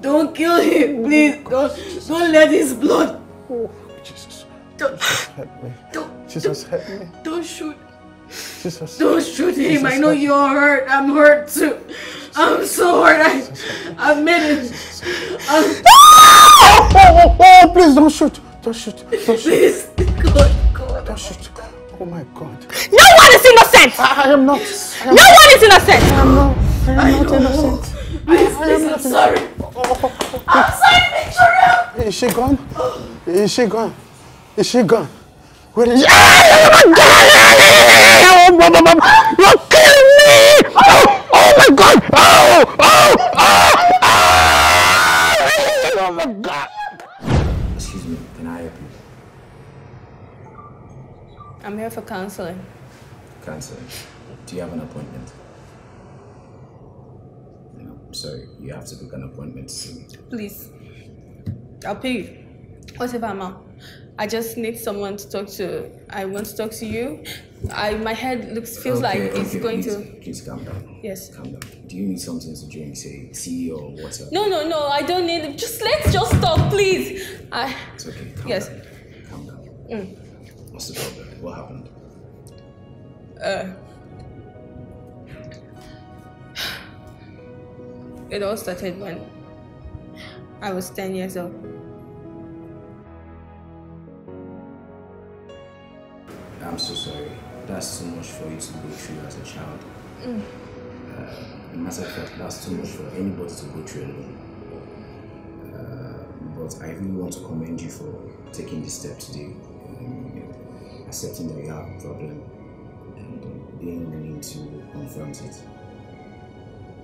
Don't kill him, please. Don't, don't let his blood. Oh, Jesus. Don't, Help me. Don't, Jesus, help me. don't shoot. Jesus. Don't shoot him. Jesus, I know you're hurt. I'm hurt too. I'm so hurt. I, made it. I'm, Oh, oh, oh, please don't shoot. Don't shoot. Don't shoot. Please, God, God. Don't shoot. Oh my God. No one is innocent! I, I am not. I am No one is innocent! I am not. I am I not know. innocent. Please, I please, am I'm not sorry. I'm sorry, Victoria. Is she gone? Is she gone? Is she gone? You're killing me! Oh, oh my God! Oh, oh, oh, oh! Oh my God! Excuse me, can I help you? I'm here for counseling. Counseling? Do you have an appointment? No, sorry, you have to book an appointment me. Please. I'll pay you. Whatever amount. I just need someone to talk to. I want to talk to you. I my head looks feels like Okay, it's going please, to. Please calm down. Yes. Calm down. Do you need something to drink, say tea or water? No, no, no. I don't need it. Just let's just talk, please. I. It's okay. Calm Yes. down. Calm down. Mm. What's the problem? What happened? Uh. (sighs) It all started when I was 10 years old. I'm so sorry. That's too much for you to go through as a child. Mm. Uh, matter of fact, that's too much for anybody to go through alone. Uh, but I really want to commend you for taking this step today, um, accepting that you have a problem, and uh, being willing to confront it.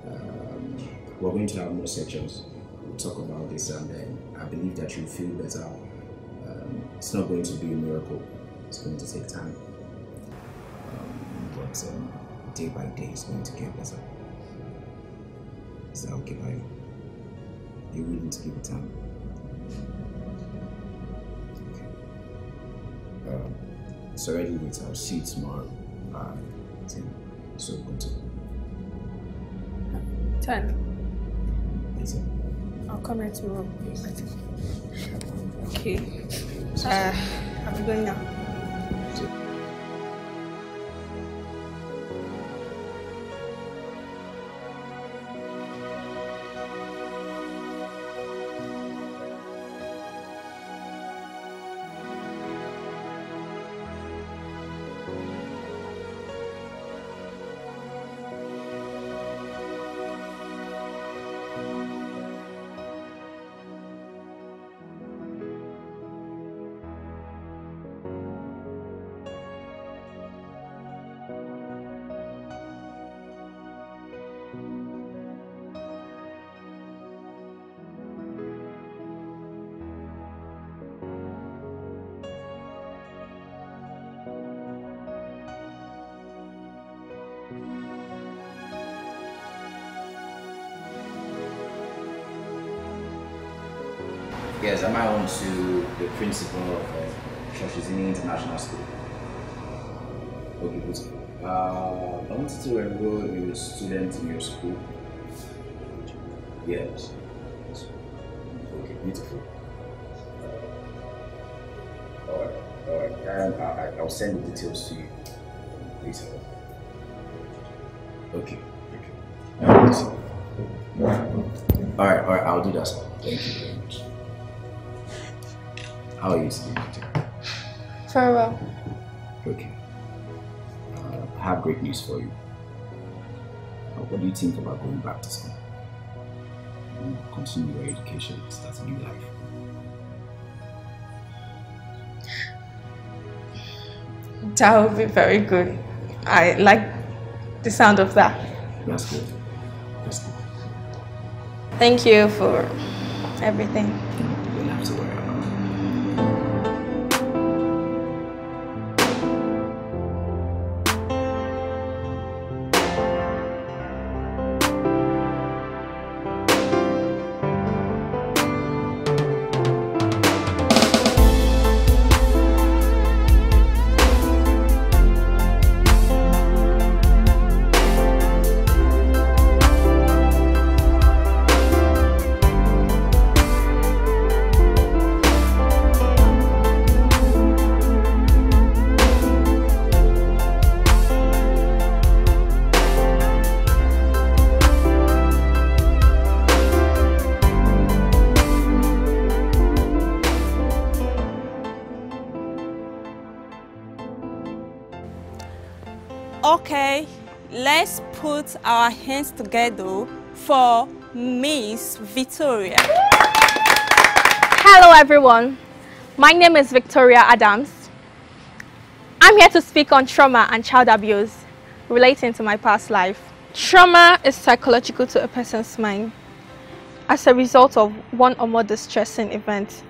Um, we're going to have more sections. We'll talk about this, and then I believe that you'll feel better. Um, it's not going to be a miracle. It's going to take time. Um, but um, day by day, it's going to get better. Is that okay by you? You're willing to give it time? Okay. Um, it's already late. I'll see you tomorrow. Uh, 10. So, go to Ten. later. I'll come here tomorrow. Okay. Uh, I'm going now. Yes, I on to the principal of uh, International School? Okay, good. Uh, I wanted to enroll a student in your school. Yes. Okay, beautiful. Uh, Alright, alright. And I, I'll send the details to you later. Okay, okay. Alright, alright, alright, I'll do that. Thank you. How are you today? Peter? Very well. Okay. Uh, I have great news for you. Uh, what do you think about going back to school? You Continue your education, start a new life. That would be very good. I like the sound of that. That's good. That's good. Thank you for everything. Together for Miss Victoria. Hello everyone, my name is Victoria Adams. I'm here to speak on trauma and child abuse relating to my past life. Trauma is psychological to a person's mind as a result of one or more distressing events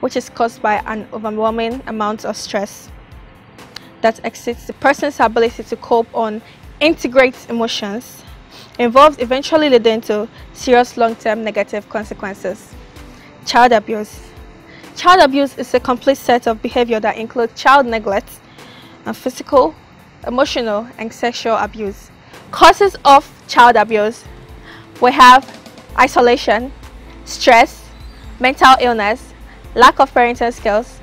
which is caused by an overwhelming amount of stress that exceeds the person's ability to cope on integrate emotions involved eventually leading to serious long-term negative consequences. Child abuse. Child abuse is a complete set of behavior that includes child neglect and physical, emotional, and sexual abuse. Causes of child abuse we have isolation, stress, mental illness, lack of parenting skills,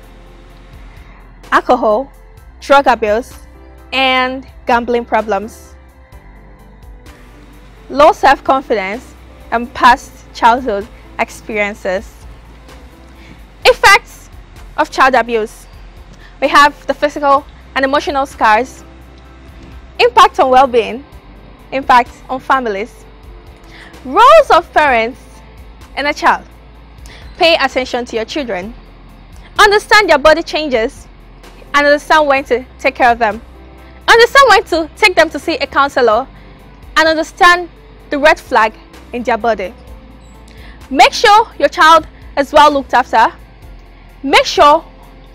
alcohol, drug abuse, and gambling problems. Low self-confidence and past childhood experiences. Effects of child abuse. We have the physical and emotional scars, impact on well-being, impact on families, Roles of parents and a child. Pay attention to your children. Understand their body changes and understand when to take care of them. Understand when to take them to see a counselor and understand the red flag in their body. Make sure your child is well looked after. Make sure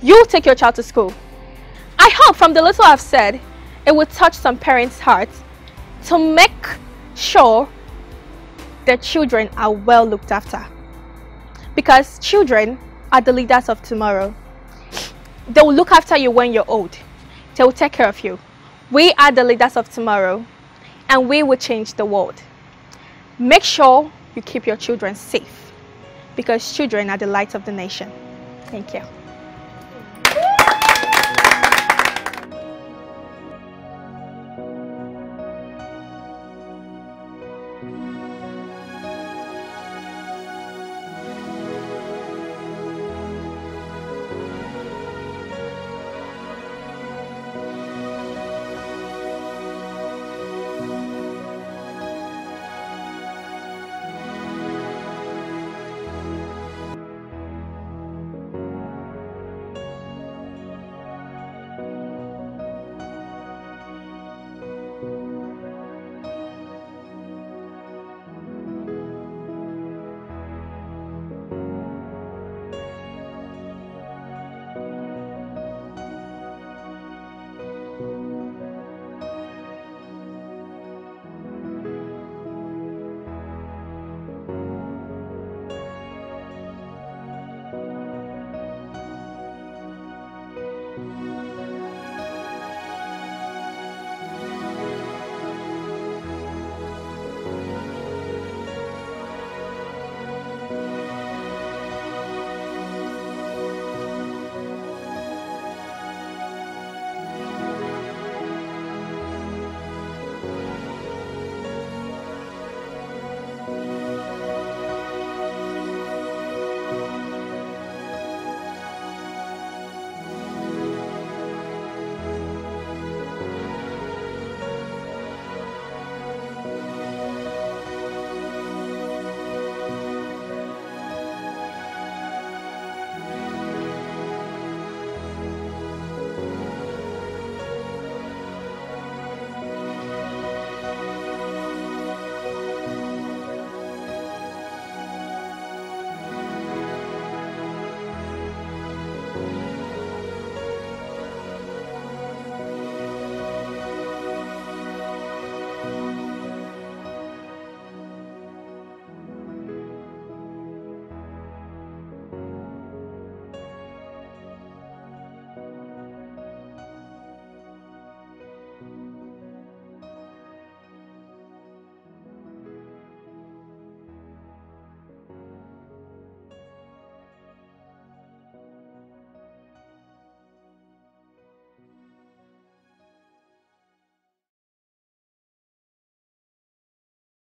you take your child to school. I hope from the little I've said, it will touch some parents' hearts to make sure their children are well looked after. Because children are the leaders of tomorrow. They will look after you when you're old. They will take care of you. We are the leaders of tomorrow and we will change the world. Make sure you keep your children safe because children are the light of the nation. Thank you.